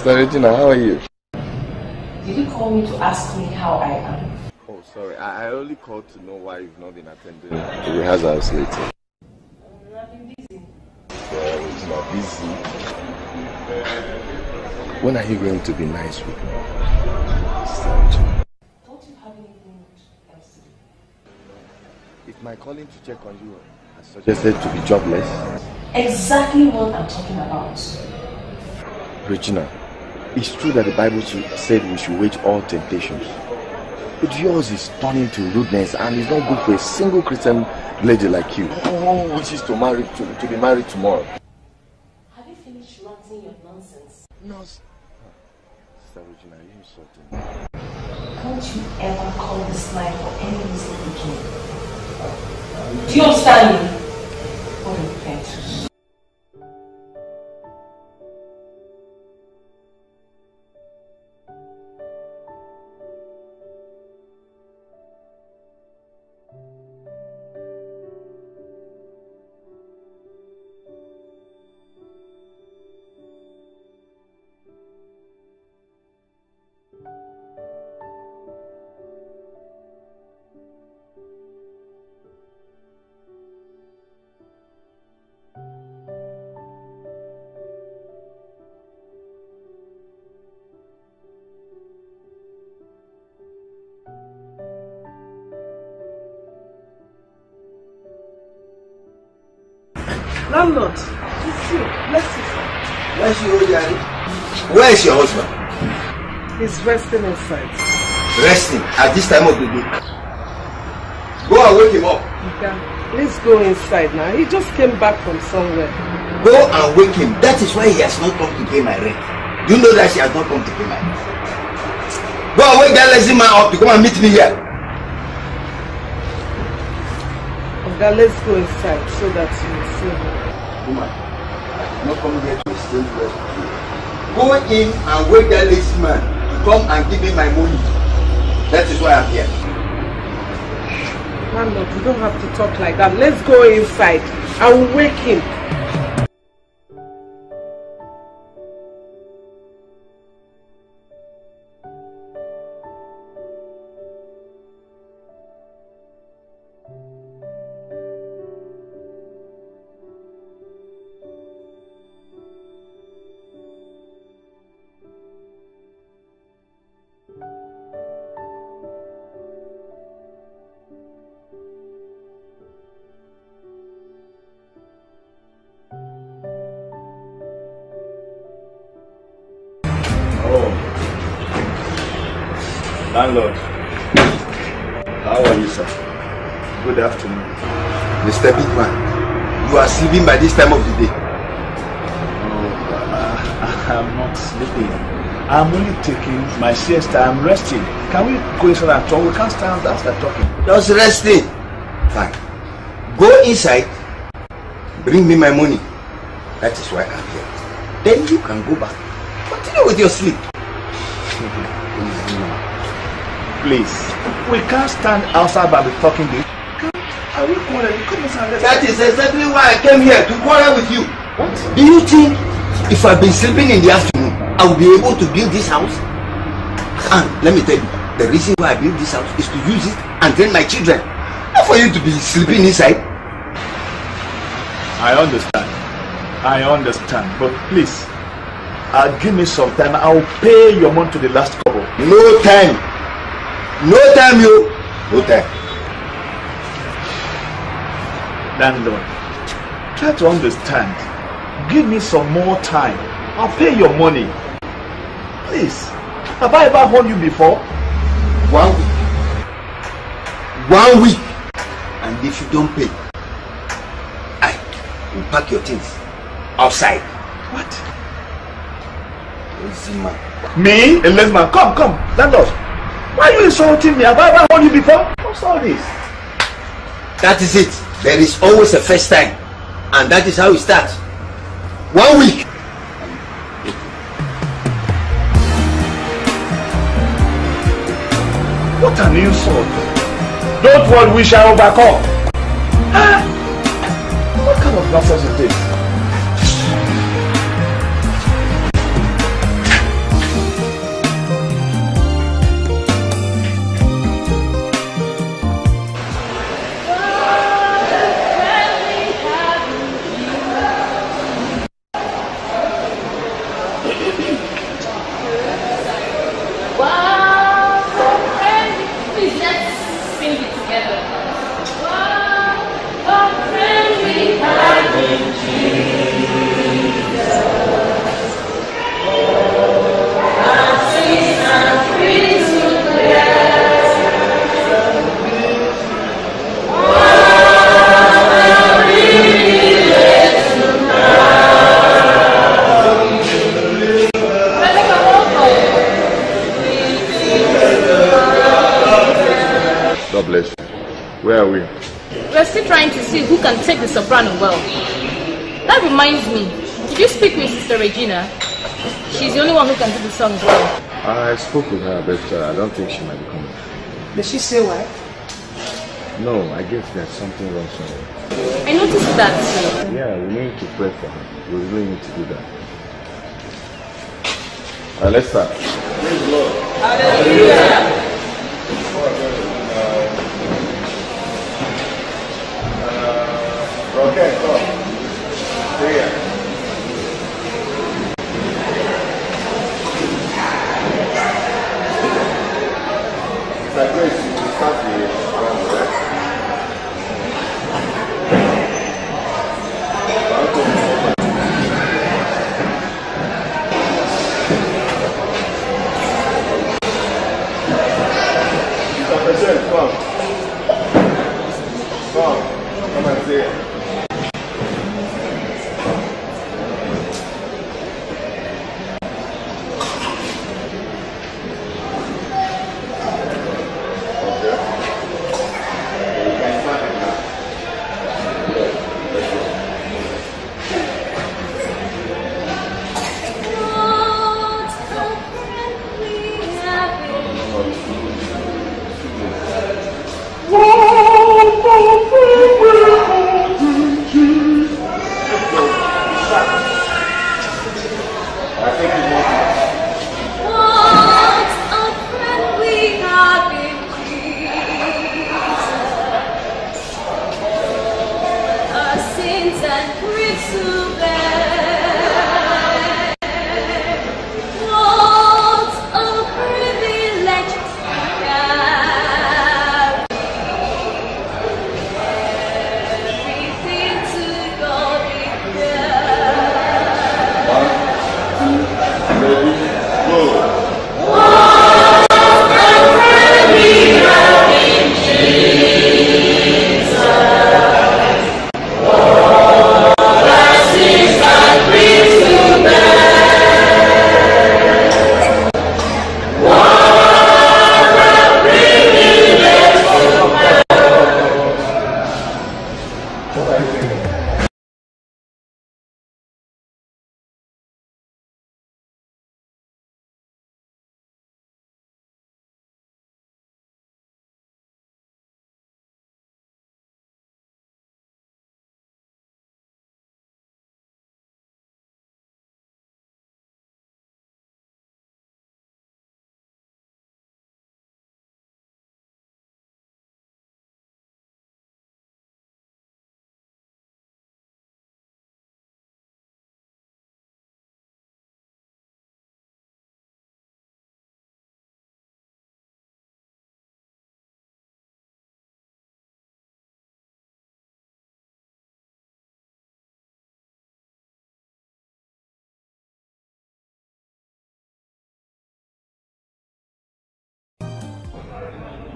Emeka. Sister Regina, how are you? Did you call me to ask me how I am? Oh, sorry. I, I only called to know why you've not been attending the rehearsals lately. I've been busy. Yeah, Regina, busy. When are you going to be nice with me? Sister Don't you have anything else to do? If my calling to check on you has suggested to be jobless, Exactly what I'm talking about. Regina, it's true that the Bible said we should wage all temptations. But yours is turning to rudeness and it's not good for a single Christian lady like you who wishes to marry to, to be married tomorrow. Have you finished ranting your nonsense? No. Sister Regina, are you insulting me? Don't you ever call this line for any reason again. Do you understand me? Is your husband? He's resting inside. Resting at this time of the day. Go and wake him up. Yeah. Let's go inside now. He just came back from somewhere. Go and wake him. That is why he has not come to pay my rent. Do you know that he has not come to pay my rent? Go and wake that lazy man up to come and meet me here. Okay, let's go inside so that you will see him. Woman, I'm not coming here to exchange words with you. Go in and wake that lazy man to come and give me my money. That is why I'm here. Landlord, you don't have to talk like that. Let's go inside. I will wake him. Landlord. How are you, sir? Good afternoon. Mr. Big Man, you are sleeping by this time of the day. I'm not sleeping. I'm only taking my siesta. I'm resting. Can we go inside and talk? We can't stand and start talking. Just resting. Fine. Go inside. Bring me my money. That is why I'm here. Then you can go back. Continue with your sleep. Please. We can't stand outside by the talking this. Are we quarreling? Come inside. That is exactly why I came here to quarrel with you. What? Do you think if I've been sleeping in the afternoon, I will be able to build this house? And let me tell you, the reason why I built this house is to use it and train my children. Not for you to be sleeping inside. I understand. I understand. But please, uh, give me some time. I'll pay your money to the last couple. No time. No time, you. No time. Landlord, try to understand. Give me some more time. I'll pay your money. Please. Have I ever warned you before? One week. One week. And if you don't pay, I will pack your things outside. What? Lazy man. Me? A lazy man? Come, come. Landlord. Why are you insulting me? Have I ever warned you before? What's all this? That is it. There is always a first time. And that is how it starts. One week. What an insult. Don't worry, we shall overcome. Ah! What kind of nonsense is this? Spoke with her, but uh, I don't think she might be coming. Did she say what? No, I guess there's something wrong somewhere. I noticed that too. Yeah, we need to pray for her. We really need to do that. Alright, let's start. Okay, go. See ya. Mr. Grace,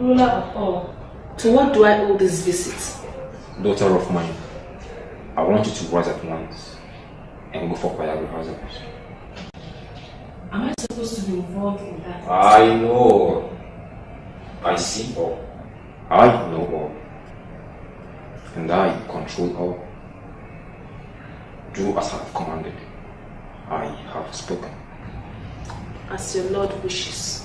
Ruler of all, to what do I owe this visit? Daughter of mine, I want you to rise at once and go for choir rehearsals. Am I supposed to be involved in that? I know. I see all. I know all. And I control all. Do as I have commanded. I have spoken. As your Lord wishes.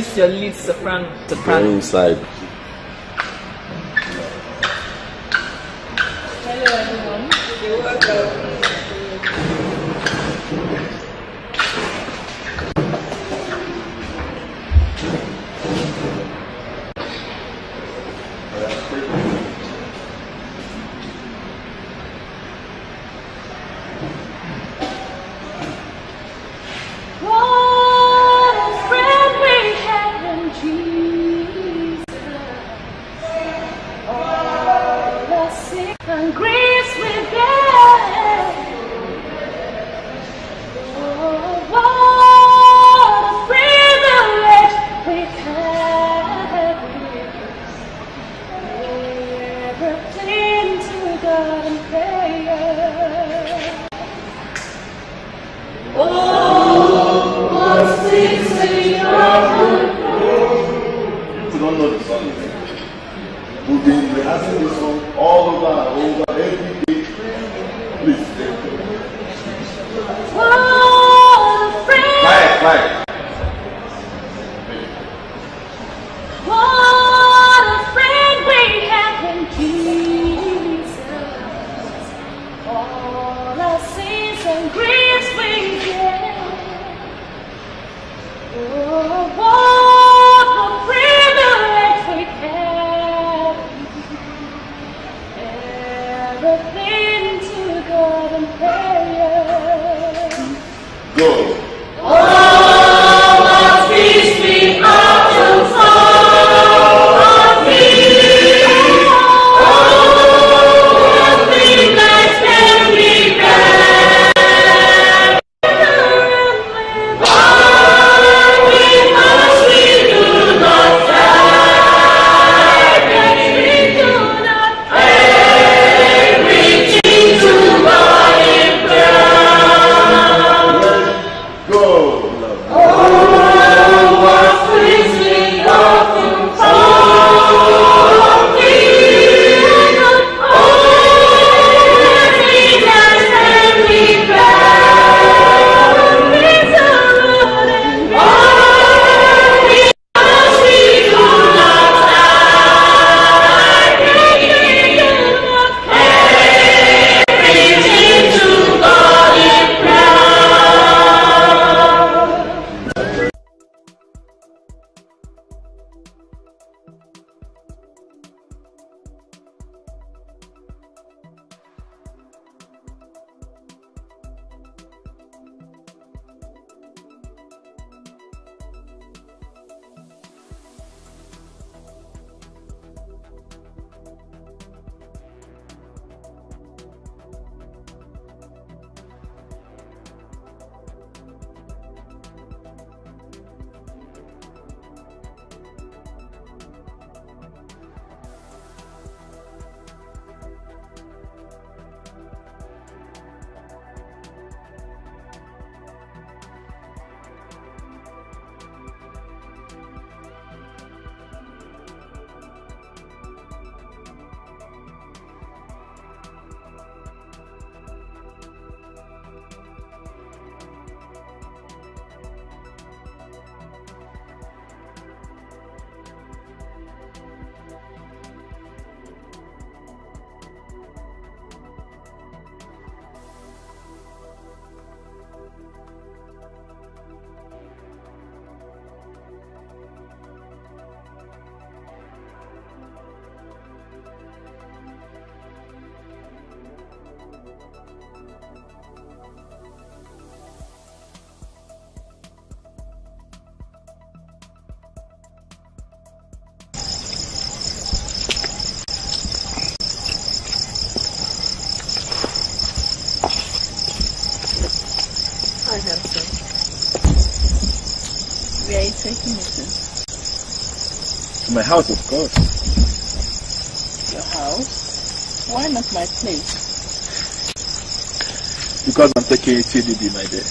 Missed your lead soprano. Go inside. My house, of course. Your house? Why not my place? Because I'm taking a TDB, my dear.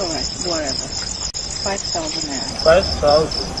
Alright, whatever. 5,000 naira. 5,000?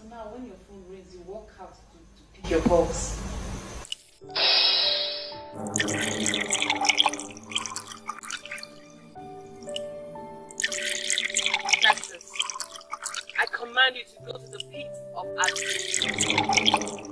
So now when your phone rings, you walk out to, to pick your calls. Texas, I command you to go to the pit of Adam.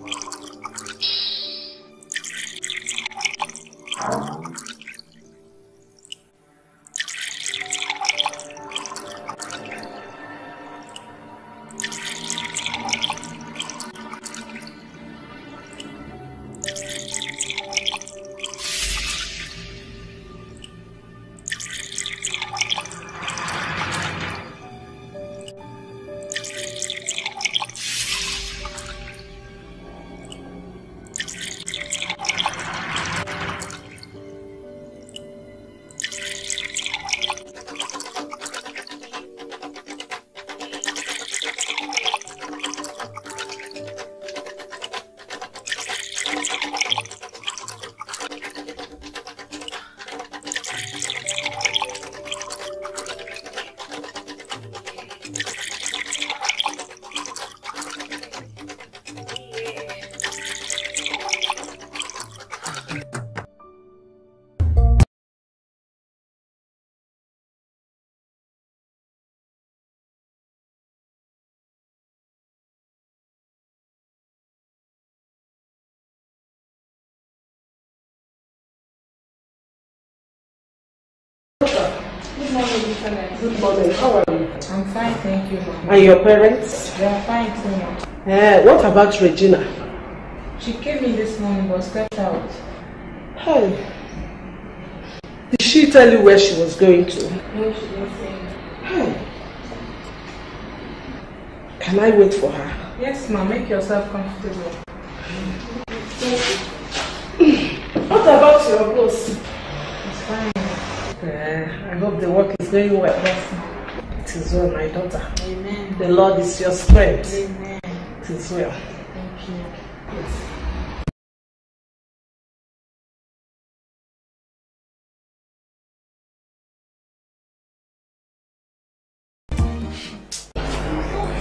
Morning. How are you? I'm fine, thank you. And your parents? They are fine too. Uh, what about Regina? She came in this morning but stepped out. Hey. Did she tell you where she was going to? No, she didn't say. Hey. Can I wait for her? Yes, ma'am. Make yourself comfortable. What about your boss? It's fine. Uh, I hope the work is going well. Yes, is well, my daughter. Amen. The Lord is your strength. Amen. It is well. Thank you.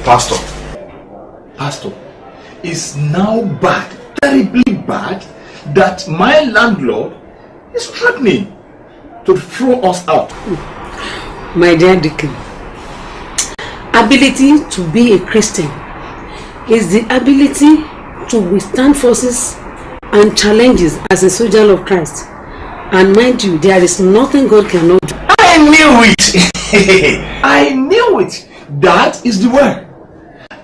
Pastor, Pastor, it's now bad, terribly bad, that my landlord is threatening to throw us out. My dear Deacon, ability to be a Christian is the ability to withstand forces and challenges as a soldier of Christ. And mind you, there is nothing God cannot do. I knew it! I knew it! That is the word.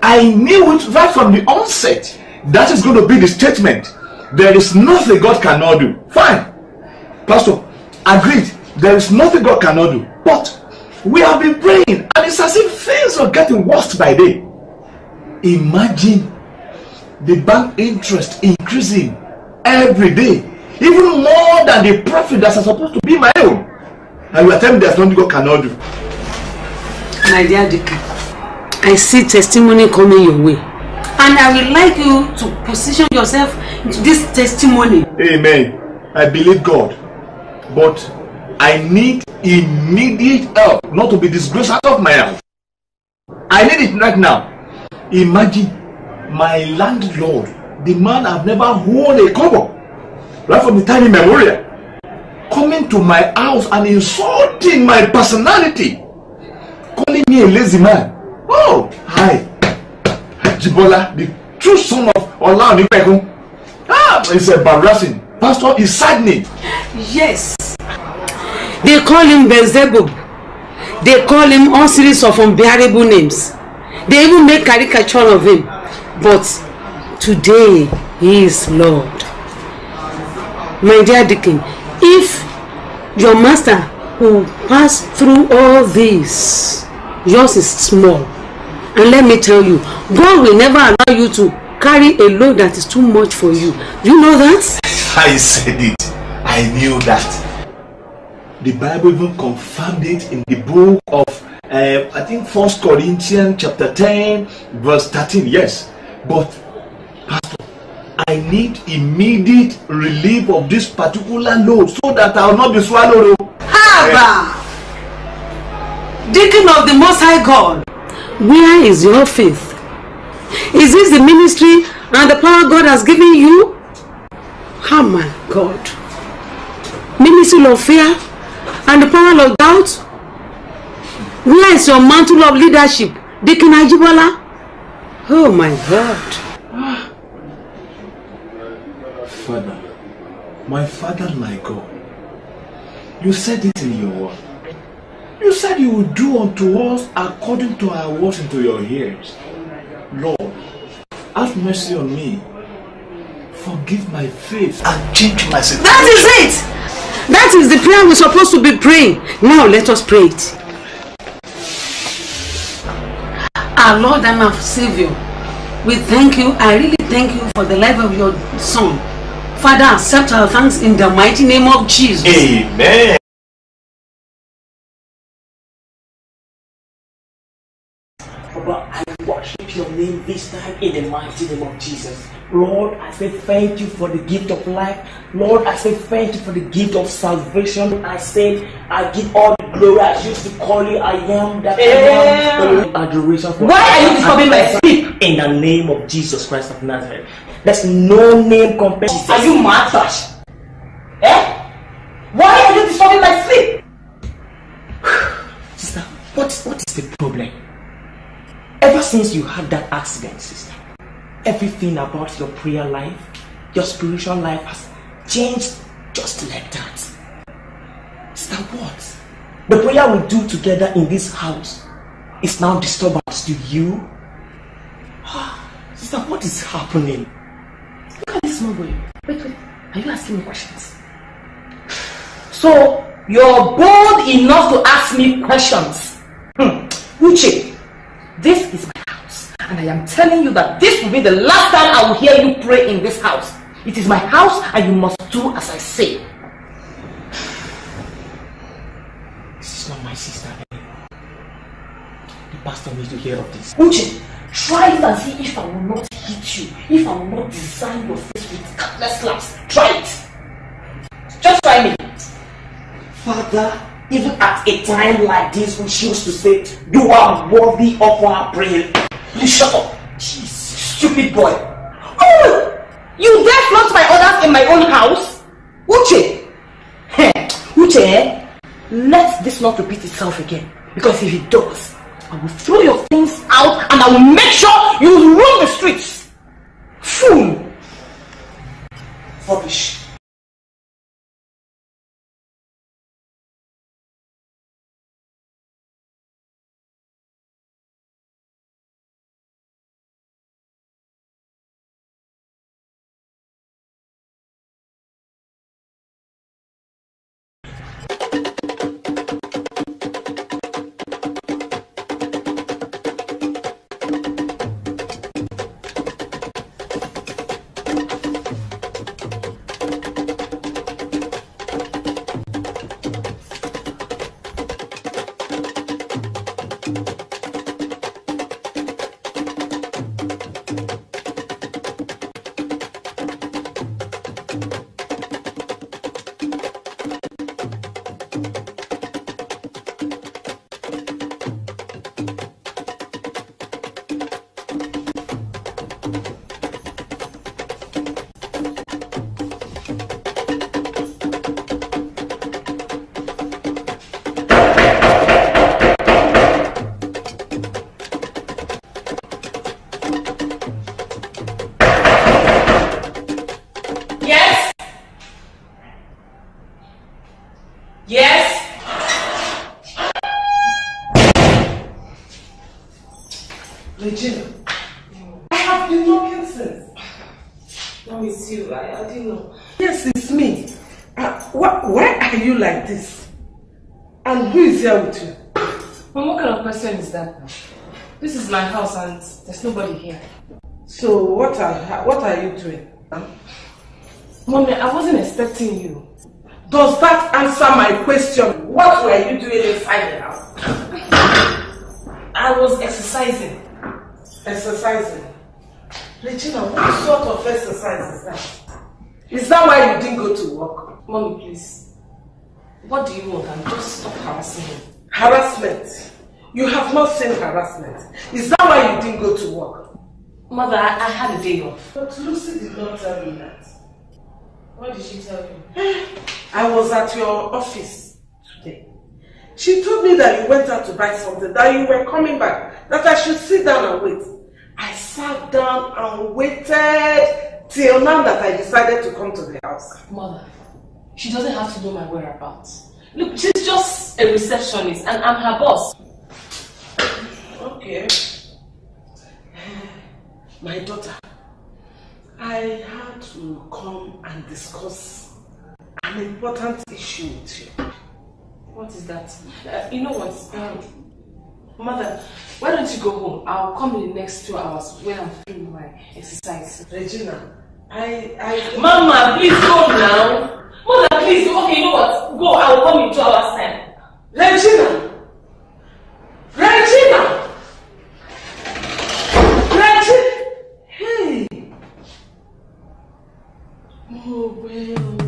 I knew it right from the onset. That is going to be the statement. There is nothing God cannot do. Fine. Pastor, agreed. There is nothing God cannot do. But we have been praying and it's as if things are getting worse by day. Imagine the bank interest increasing every day, even more than the profit that is supposed to be my own. And you are telling me there's nothing God cannot do. My dear Deacon, I see testimony coming your way. And I would like you to position yourself into this testimony. Amen. I believe God. But I need immediate help, not to be disgraced out of my house. I need it right now. Imagine my landlord, the man I've never owned a kobo, right from the time immemorial, coming to my house and insulting my personality, calling me a lazy man. Oh, hi. Jibola, the true son of Ola Onipekun. Ah, it's embarrassing. Pastor, it's saddening. Yes. They call him Beelzebub. They call him all series of unbearable names. They even make caricature of him. But today he is Lord. My dear Deacon, if your master who passed through all this, yours is small. And let me tell you, God will never allow you to carry a load that is too much for you. Do you know that? I said it. I knew that. The Bible even confirmed it in the book of, uh, I think, First Corinthians chapter 10, verse 13. Yes. But, Pastor, I need immediate relief of this particular load so that I will not be swallowed. oh. Haba! Deacon of the Most High God, where is your faith? Is this the ministry and the power God has given you? Oh my God. Ministry of fear and the power of doubt? Where is your mantle of leadership, Deacon Ajibola? Oh my God. Father, my Father, my God, you said it in your word. You said you would do unto us according to our words into your ears. Lord, have mercy on me. Forgive my faith and change my situation. That is it. That is the prayer we're supposed to be praying. Now let us pray it. Our Lord and our Savior, we thank you. I really thank you for the life of your son. Father, accept our thanks in the mighty name of Jesus. Amen. Your name this time in the mighty name of Jesus. Lord, I say thank you for the gift of life. Lord, I say thank you for the gift of salvation. I say I give all the glory. I used to call you I am that I am. Adoration for Why are you disturbing my sleep? In the name of Jesus Christ of Nazareth. There's no name compared to Jesus. Are you mad? Eh? Why are you disturbing my sleep? Sister, what, what is the problem? Ever since you had that accident, sister, everything about your prayer life, your spiritual life has changed just like that. Sister, what? The prayer we do together in this house is now disturbance to you? Sister, what is happening? Look at this small boy. Wait, wait. Are you asking me questions? So, you're bold enough to ask me questions. Hmm. Uche, this is my house. And I am telling you that this will be the last time I will hear you pray in this house. It is my house and you must do as I say. This is not my sister anymore. The pastor needs to hear of this. Uche, try it and see if I will not hit you. If I will not design your face with countless slaps. Try it. Just try me. Father, even at a time like this, we choose to say, You are worthy of our prayer. You shut up. Jesus, stupid boy. Oh, you dare flaunt my orders in my own house? Uche. Uche, let this not repeat itself again. Because if it does, I will throw your things out and I will make sure you roam the streets. Fool. Rubbish. Nobody here. So what are what are you doing? Huh? Mommy, I wasn't expecting you. Does that answer my question? What were you doing inside the house? I was exercising. Exercising. Regina, what sort of exercise is that? Is that why you didn't go to work? Mommy, please. What do you want? And just stop harassing me. Harassment. You have not seen harassment. Is that why you didn't go to work? Mother, I, I had a day off. But Lucy did not tell me that. What did she tell you? I was at your office today. She told me that you went out to buy something, that you were coming back, that I should sit down and wait. I sat down and waited till now that I decided to come to the house. Mother, she doesn't have to know my whereabouts. Look, she's just a receptionist and I'm her boss. Okay. My daughter, I had to come and discuss an important issue with you. What is that? Uh, you know what? Um, Mother, why don't you go home? I'll come in the next two hours when I'm doing my exercise. Regina, I, I... Mama, please go now. Mother, please. Okay, you know what? Go. I'll come in two hours time. Regina! Regina! Hey! Oh,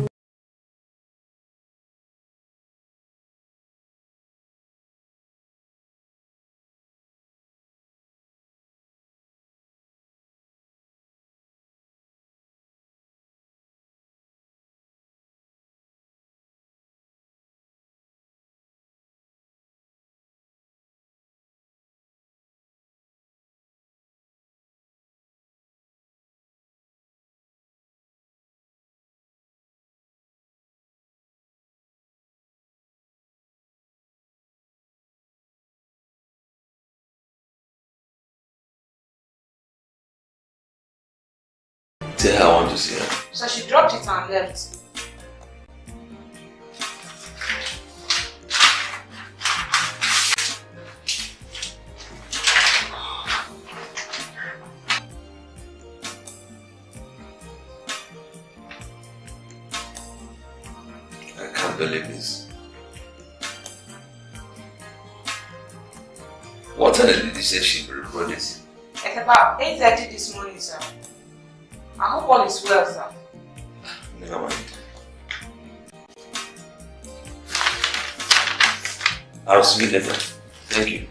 Tell her I want to see her. So she dropped it and left. I can't believe this. What time did you say she recorded? At about 8.30 this morning, sir. I hope all is well, sir. Never mind. I'll see you later. Thank you.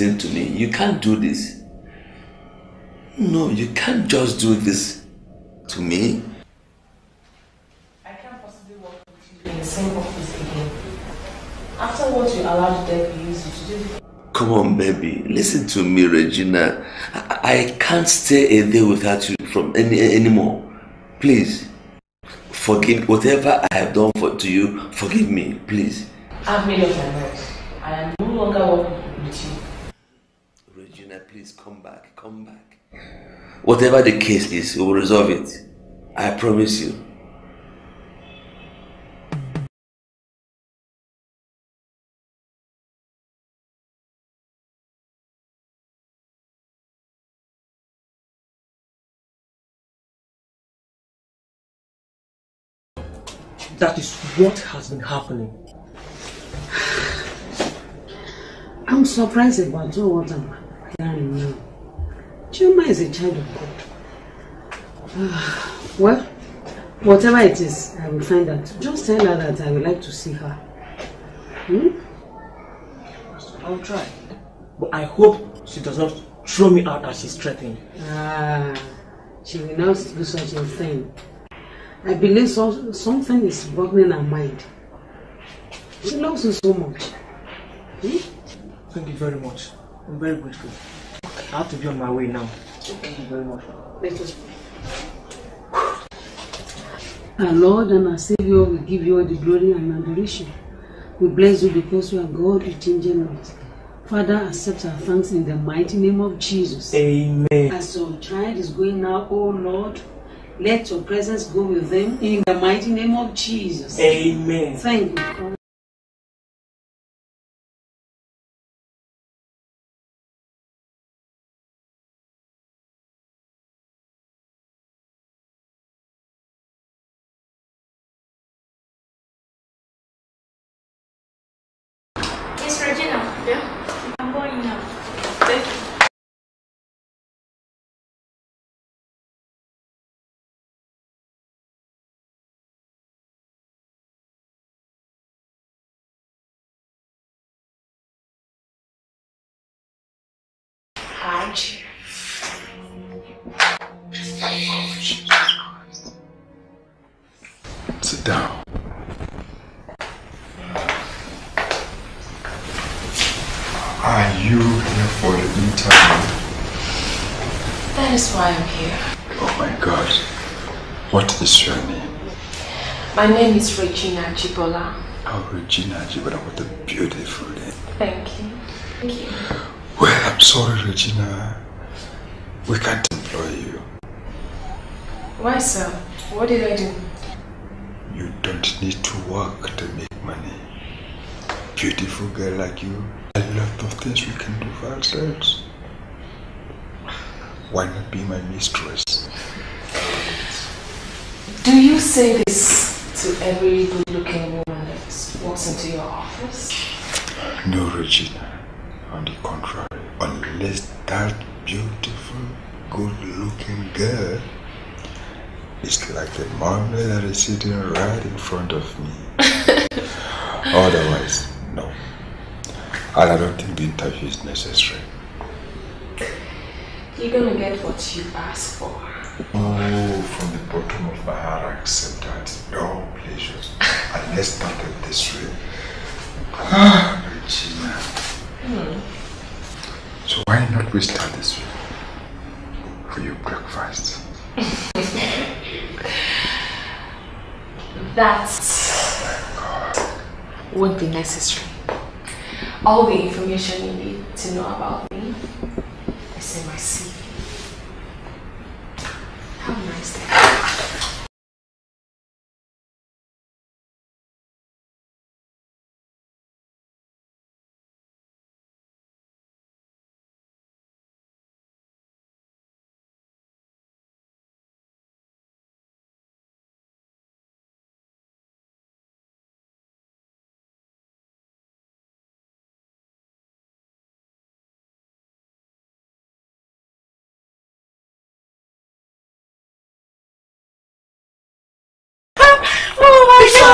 Listen to me. You can't do this. No, you can't just do this to me. I can't possibly work with you in the same office again. After what you allowed to use you to do. Come on, baby. Listen to me, Regina. I, I can't stay a day without you from any anymore. Please. Forgive whatever I have done for to you. Forgive me, please. I've made up my mind. I am no longer working with you. Please come back. Come back. Whatever the case is, we will resolve it. I promise you. That is what has been happening. I'm surprised about all what I'm now. Is a child of God. Ah, well, whatever it is, I will find out. Just tell her that I would like to see her. Hmm? I'll try. But I hope she does not throw me out as she's threatening. Ah, she will not do such a thing. I believe so, something is boggling her mind. She loves you so much. Hmm? Thank you very much. I'm very grateful. I have to be on my way now. Thank you very much. Let us pray. Our Lord and our Savior, we give you all the glory and adoration. We bless you because you are God, you change not. Father, accept our thanks in the mighty name of Jesus. Amen. As your child is going now, oh Lord, let your presence go with them in the mighty name of Jesus. Amen. Thank you. Is why I'm here. Oh my god. What is your name? My name is Regina Chibola. Oh, Regina Jibara, what a beautiful name. Thank you. Thank you. Well, I'm sorry, Regina. We can't employ you. Why, sir? What did I do? You don't need to work to make money. Beautiful girl like you, a lot of things we can do for ourselves. Why not be my mistress? Do you say this to every good-looking woman that walks into your office? No, Regina. On the contrary, unless that beautiful, good-looking girl is like the mommy that is sitting right in front of me. Otherwise, no. And I don't think the interview is necessary. You're gonna get what you asked for. Oh, from the bottom of my heart, I accept that. No pleasure. and let's start it this way. Ah, Regina. Hmm. So why not we start this way? For your breakfast. That won't be necessary. All the information you need to know about me is in my CV.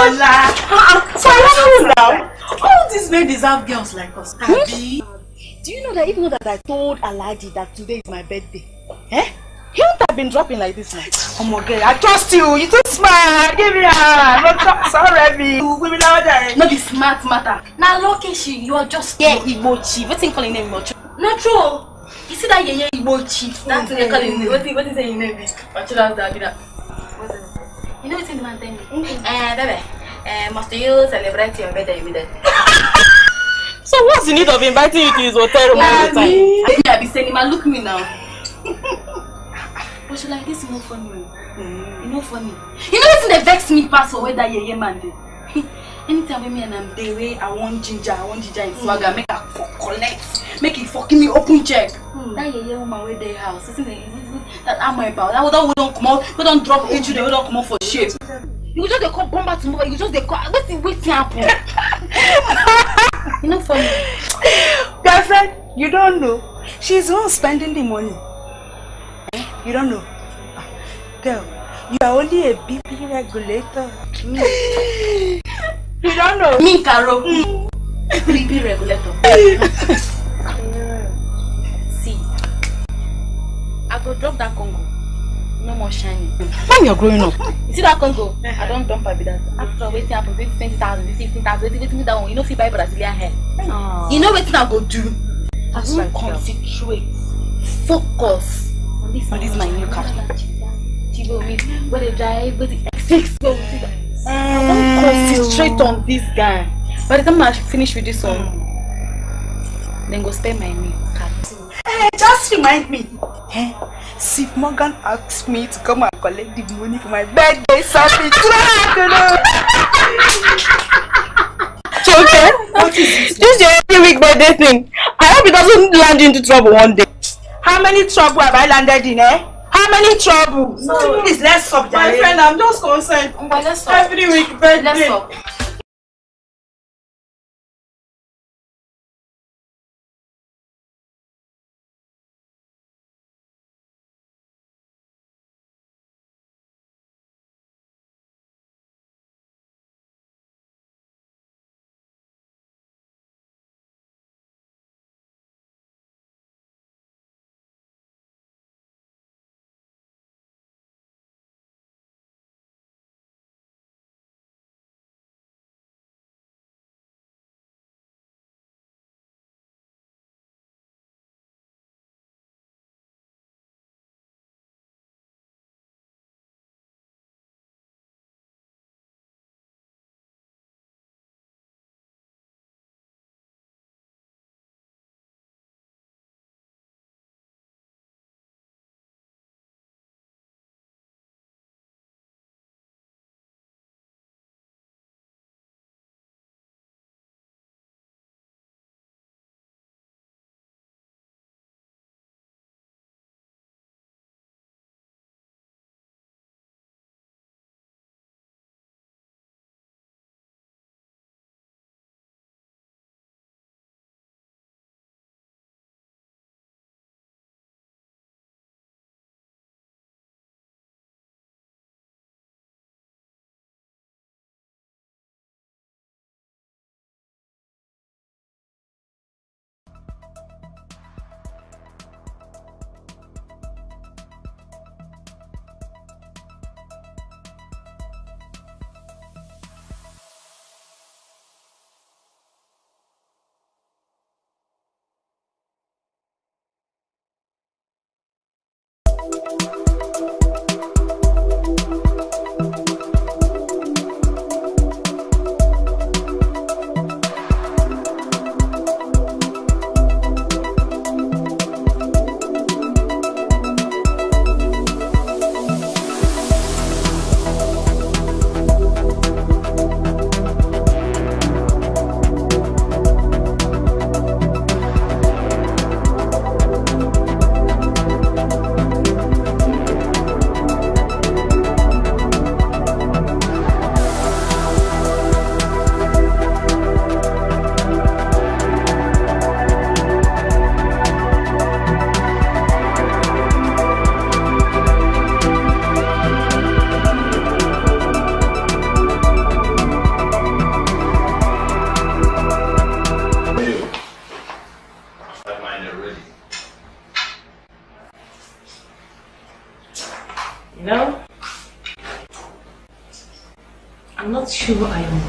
Oh my God! So I now. All these men deserve girls like us. Abi. Do you know that even though that I told Alhaji that today is my birthday, eh? He wouldn't have been dropping like this now. Oh my God, I trust you. You too smart. Give me a hand. Sorry, me. Give me that. No be smart matter. na location you are just Yeah, Igbo chief. Wetin call him name Igbo chief? na true you see that yeye igbo chief that mm, thing they call him mm. wetin wetin say him name be bachelor's that be that you know the man tell me eh bebe. Eh must you celebrate your birthday immediately. So what's the need of inviting you to his hotel room all the time? I be I be saying man look me now. but she like this no funny o e no funny you know wetin dey vex me pass for where that yeye man dey anytime wey me and am dey wey i wan ginger i wan ginger him swagger make i for collect make he for give me open check that yeye woman wey dey house wetin dey that amaiba that one wey don comot wey don drop age wey don comot for shape you just dey call bomba tomorrow you just dey call wetin wetin happen e no funny. Girlfriend, you don't know. She's the one spending the money. Eh? You don't know. Ah, Girl, you are only a BP regulator. Mm. You don't know. me Caro BP regulator. see i go drop that congo no more shining. When you're growing up. you see that congo i don dump am be that after wetin happen wetin twenty thousand wetin fifteen thousand wetin wetin that one you no fit buy brazilian hair. you know wetin i go do i go right, girl. concentrate focus on this On this my new car. chibo mi wey dey drive wey dey fix go with it. I wan concentrate on this guy. By the time I finish with this one, then go spend my new card. Hey, just remind me. Eh? Sif Morgan asked me to come and collect the money for my birthday shopping. Okay. What is this? This is your every week birthday thing. I hope it doesn't land you into trouble one day. How many trouble have I landed in, eh? Many trouble? So, Please, let's stop, My friend, I'm just concerned. Every week birthday. Let's stop.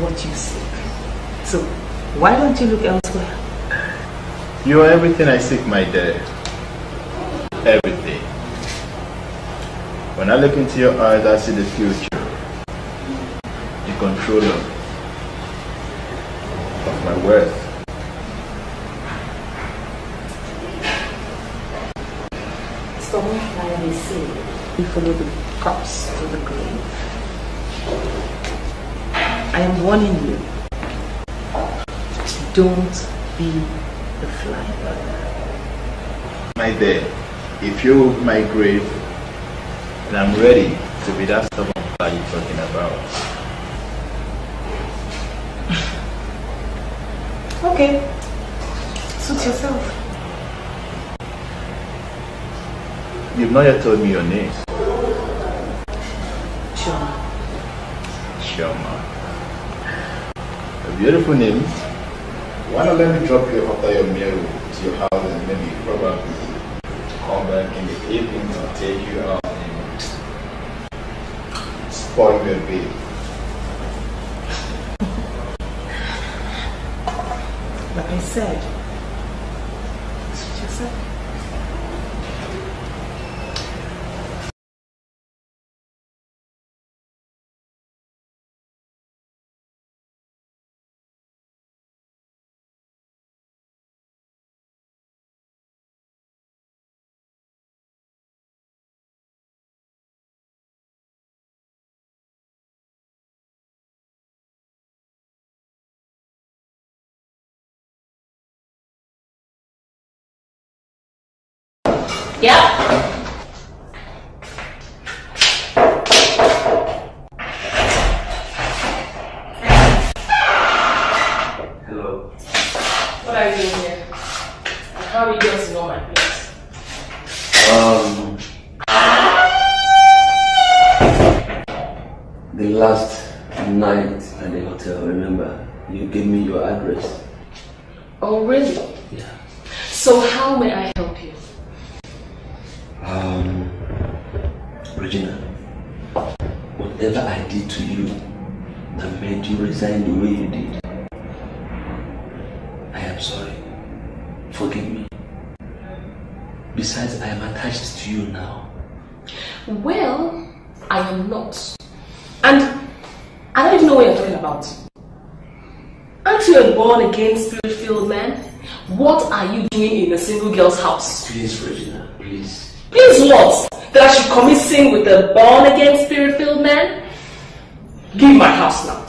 What you seek. So, why don't you look elsewhere? You are everything I seek, my dear. Everything. When I look into your eyes, I see the future. The controller of my worth. Someone they say, you follow the corpse to the grave. I am warning you. Don't be the fly. My dear, if you my grave, then I'm ready to be that stubborn fly you're talking about. Okay. Suit yourself. You've not yet told me your name. Sure. Shoma. A beautiful name. Why not let me drop you after your meal to your house and maybe probably come back in the evening or take you out and spoil your bit. Like I said, yourself. Yeah. Hello. Besides, I am attached to you now. Well, I am not. And I don't even know what you're talking about. Aren't you a born again, spirit filled man? What are you doing in a single girl's house? Please, Regina, please. Please what? That I should commit sin with a born again, spirit filled man? Leave my house now.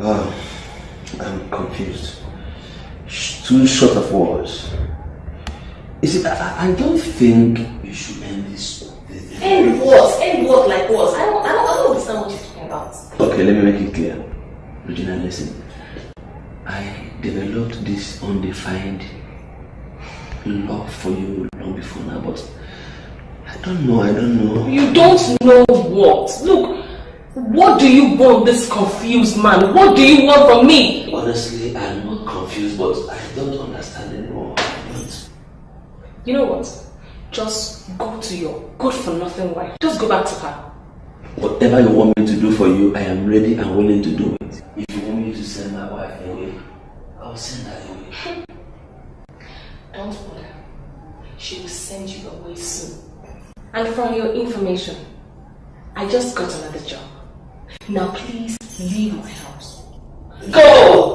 Oh, I'm confused. Too short of words. You see, I, I don't think you should end this. End what? End what like what? I don't, I don't, I don't understand what you're talking about. Okay, let me make it clear. Regina, listen. I developed this undefined love for you long before now, but I don't know, I don't know. You don't know what? Look, what do you want this confused man? What do you want from me? Honestly, I'm not confused, but I don't understand anymore. You know what? Just go to your good for nothing wife. Just go back to her. whatever you want me to do for you, I am ready and willing to do it. If you want me to send my wife away, I'll send her away. Don't bother. She will send you away soon. And from your information, I just got another job. Now please leave my house. Go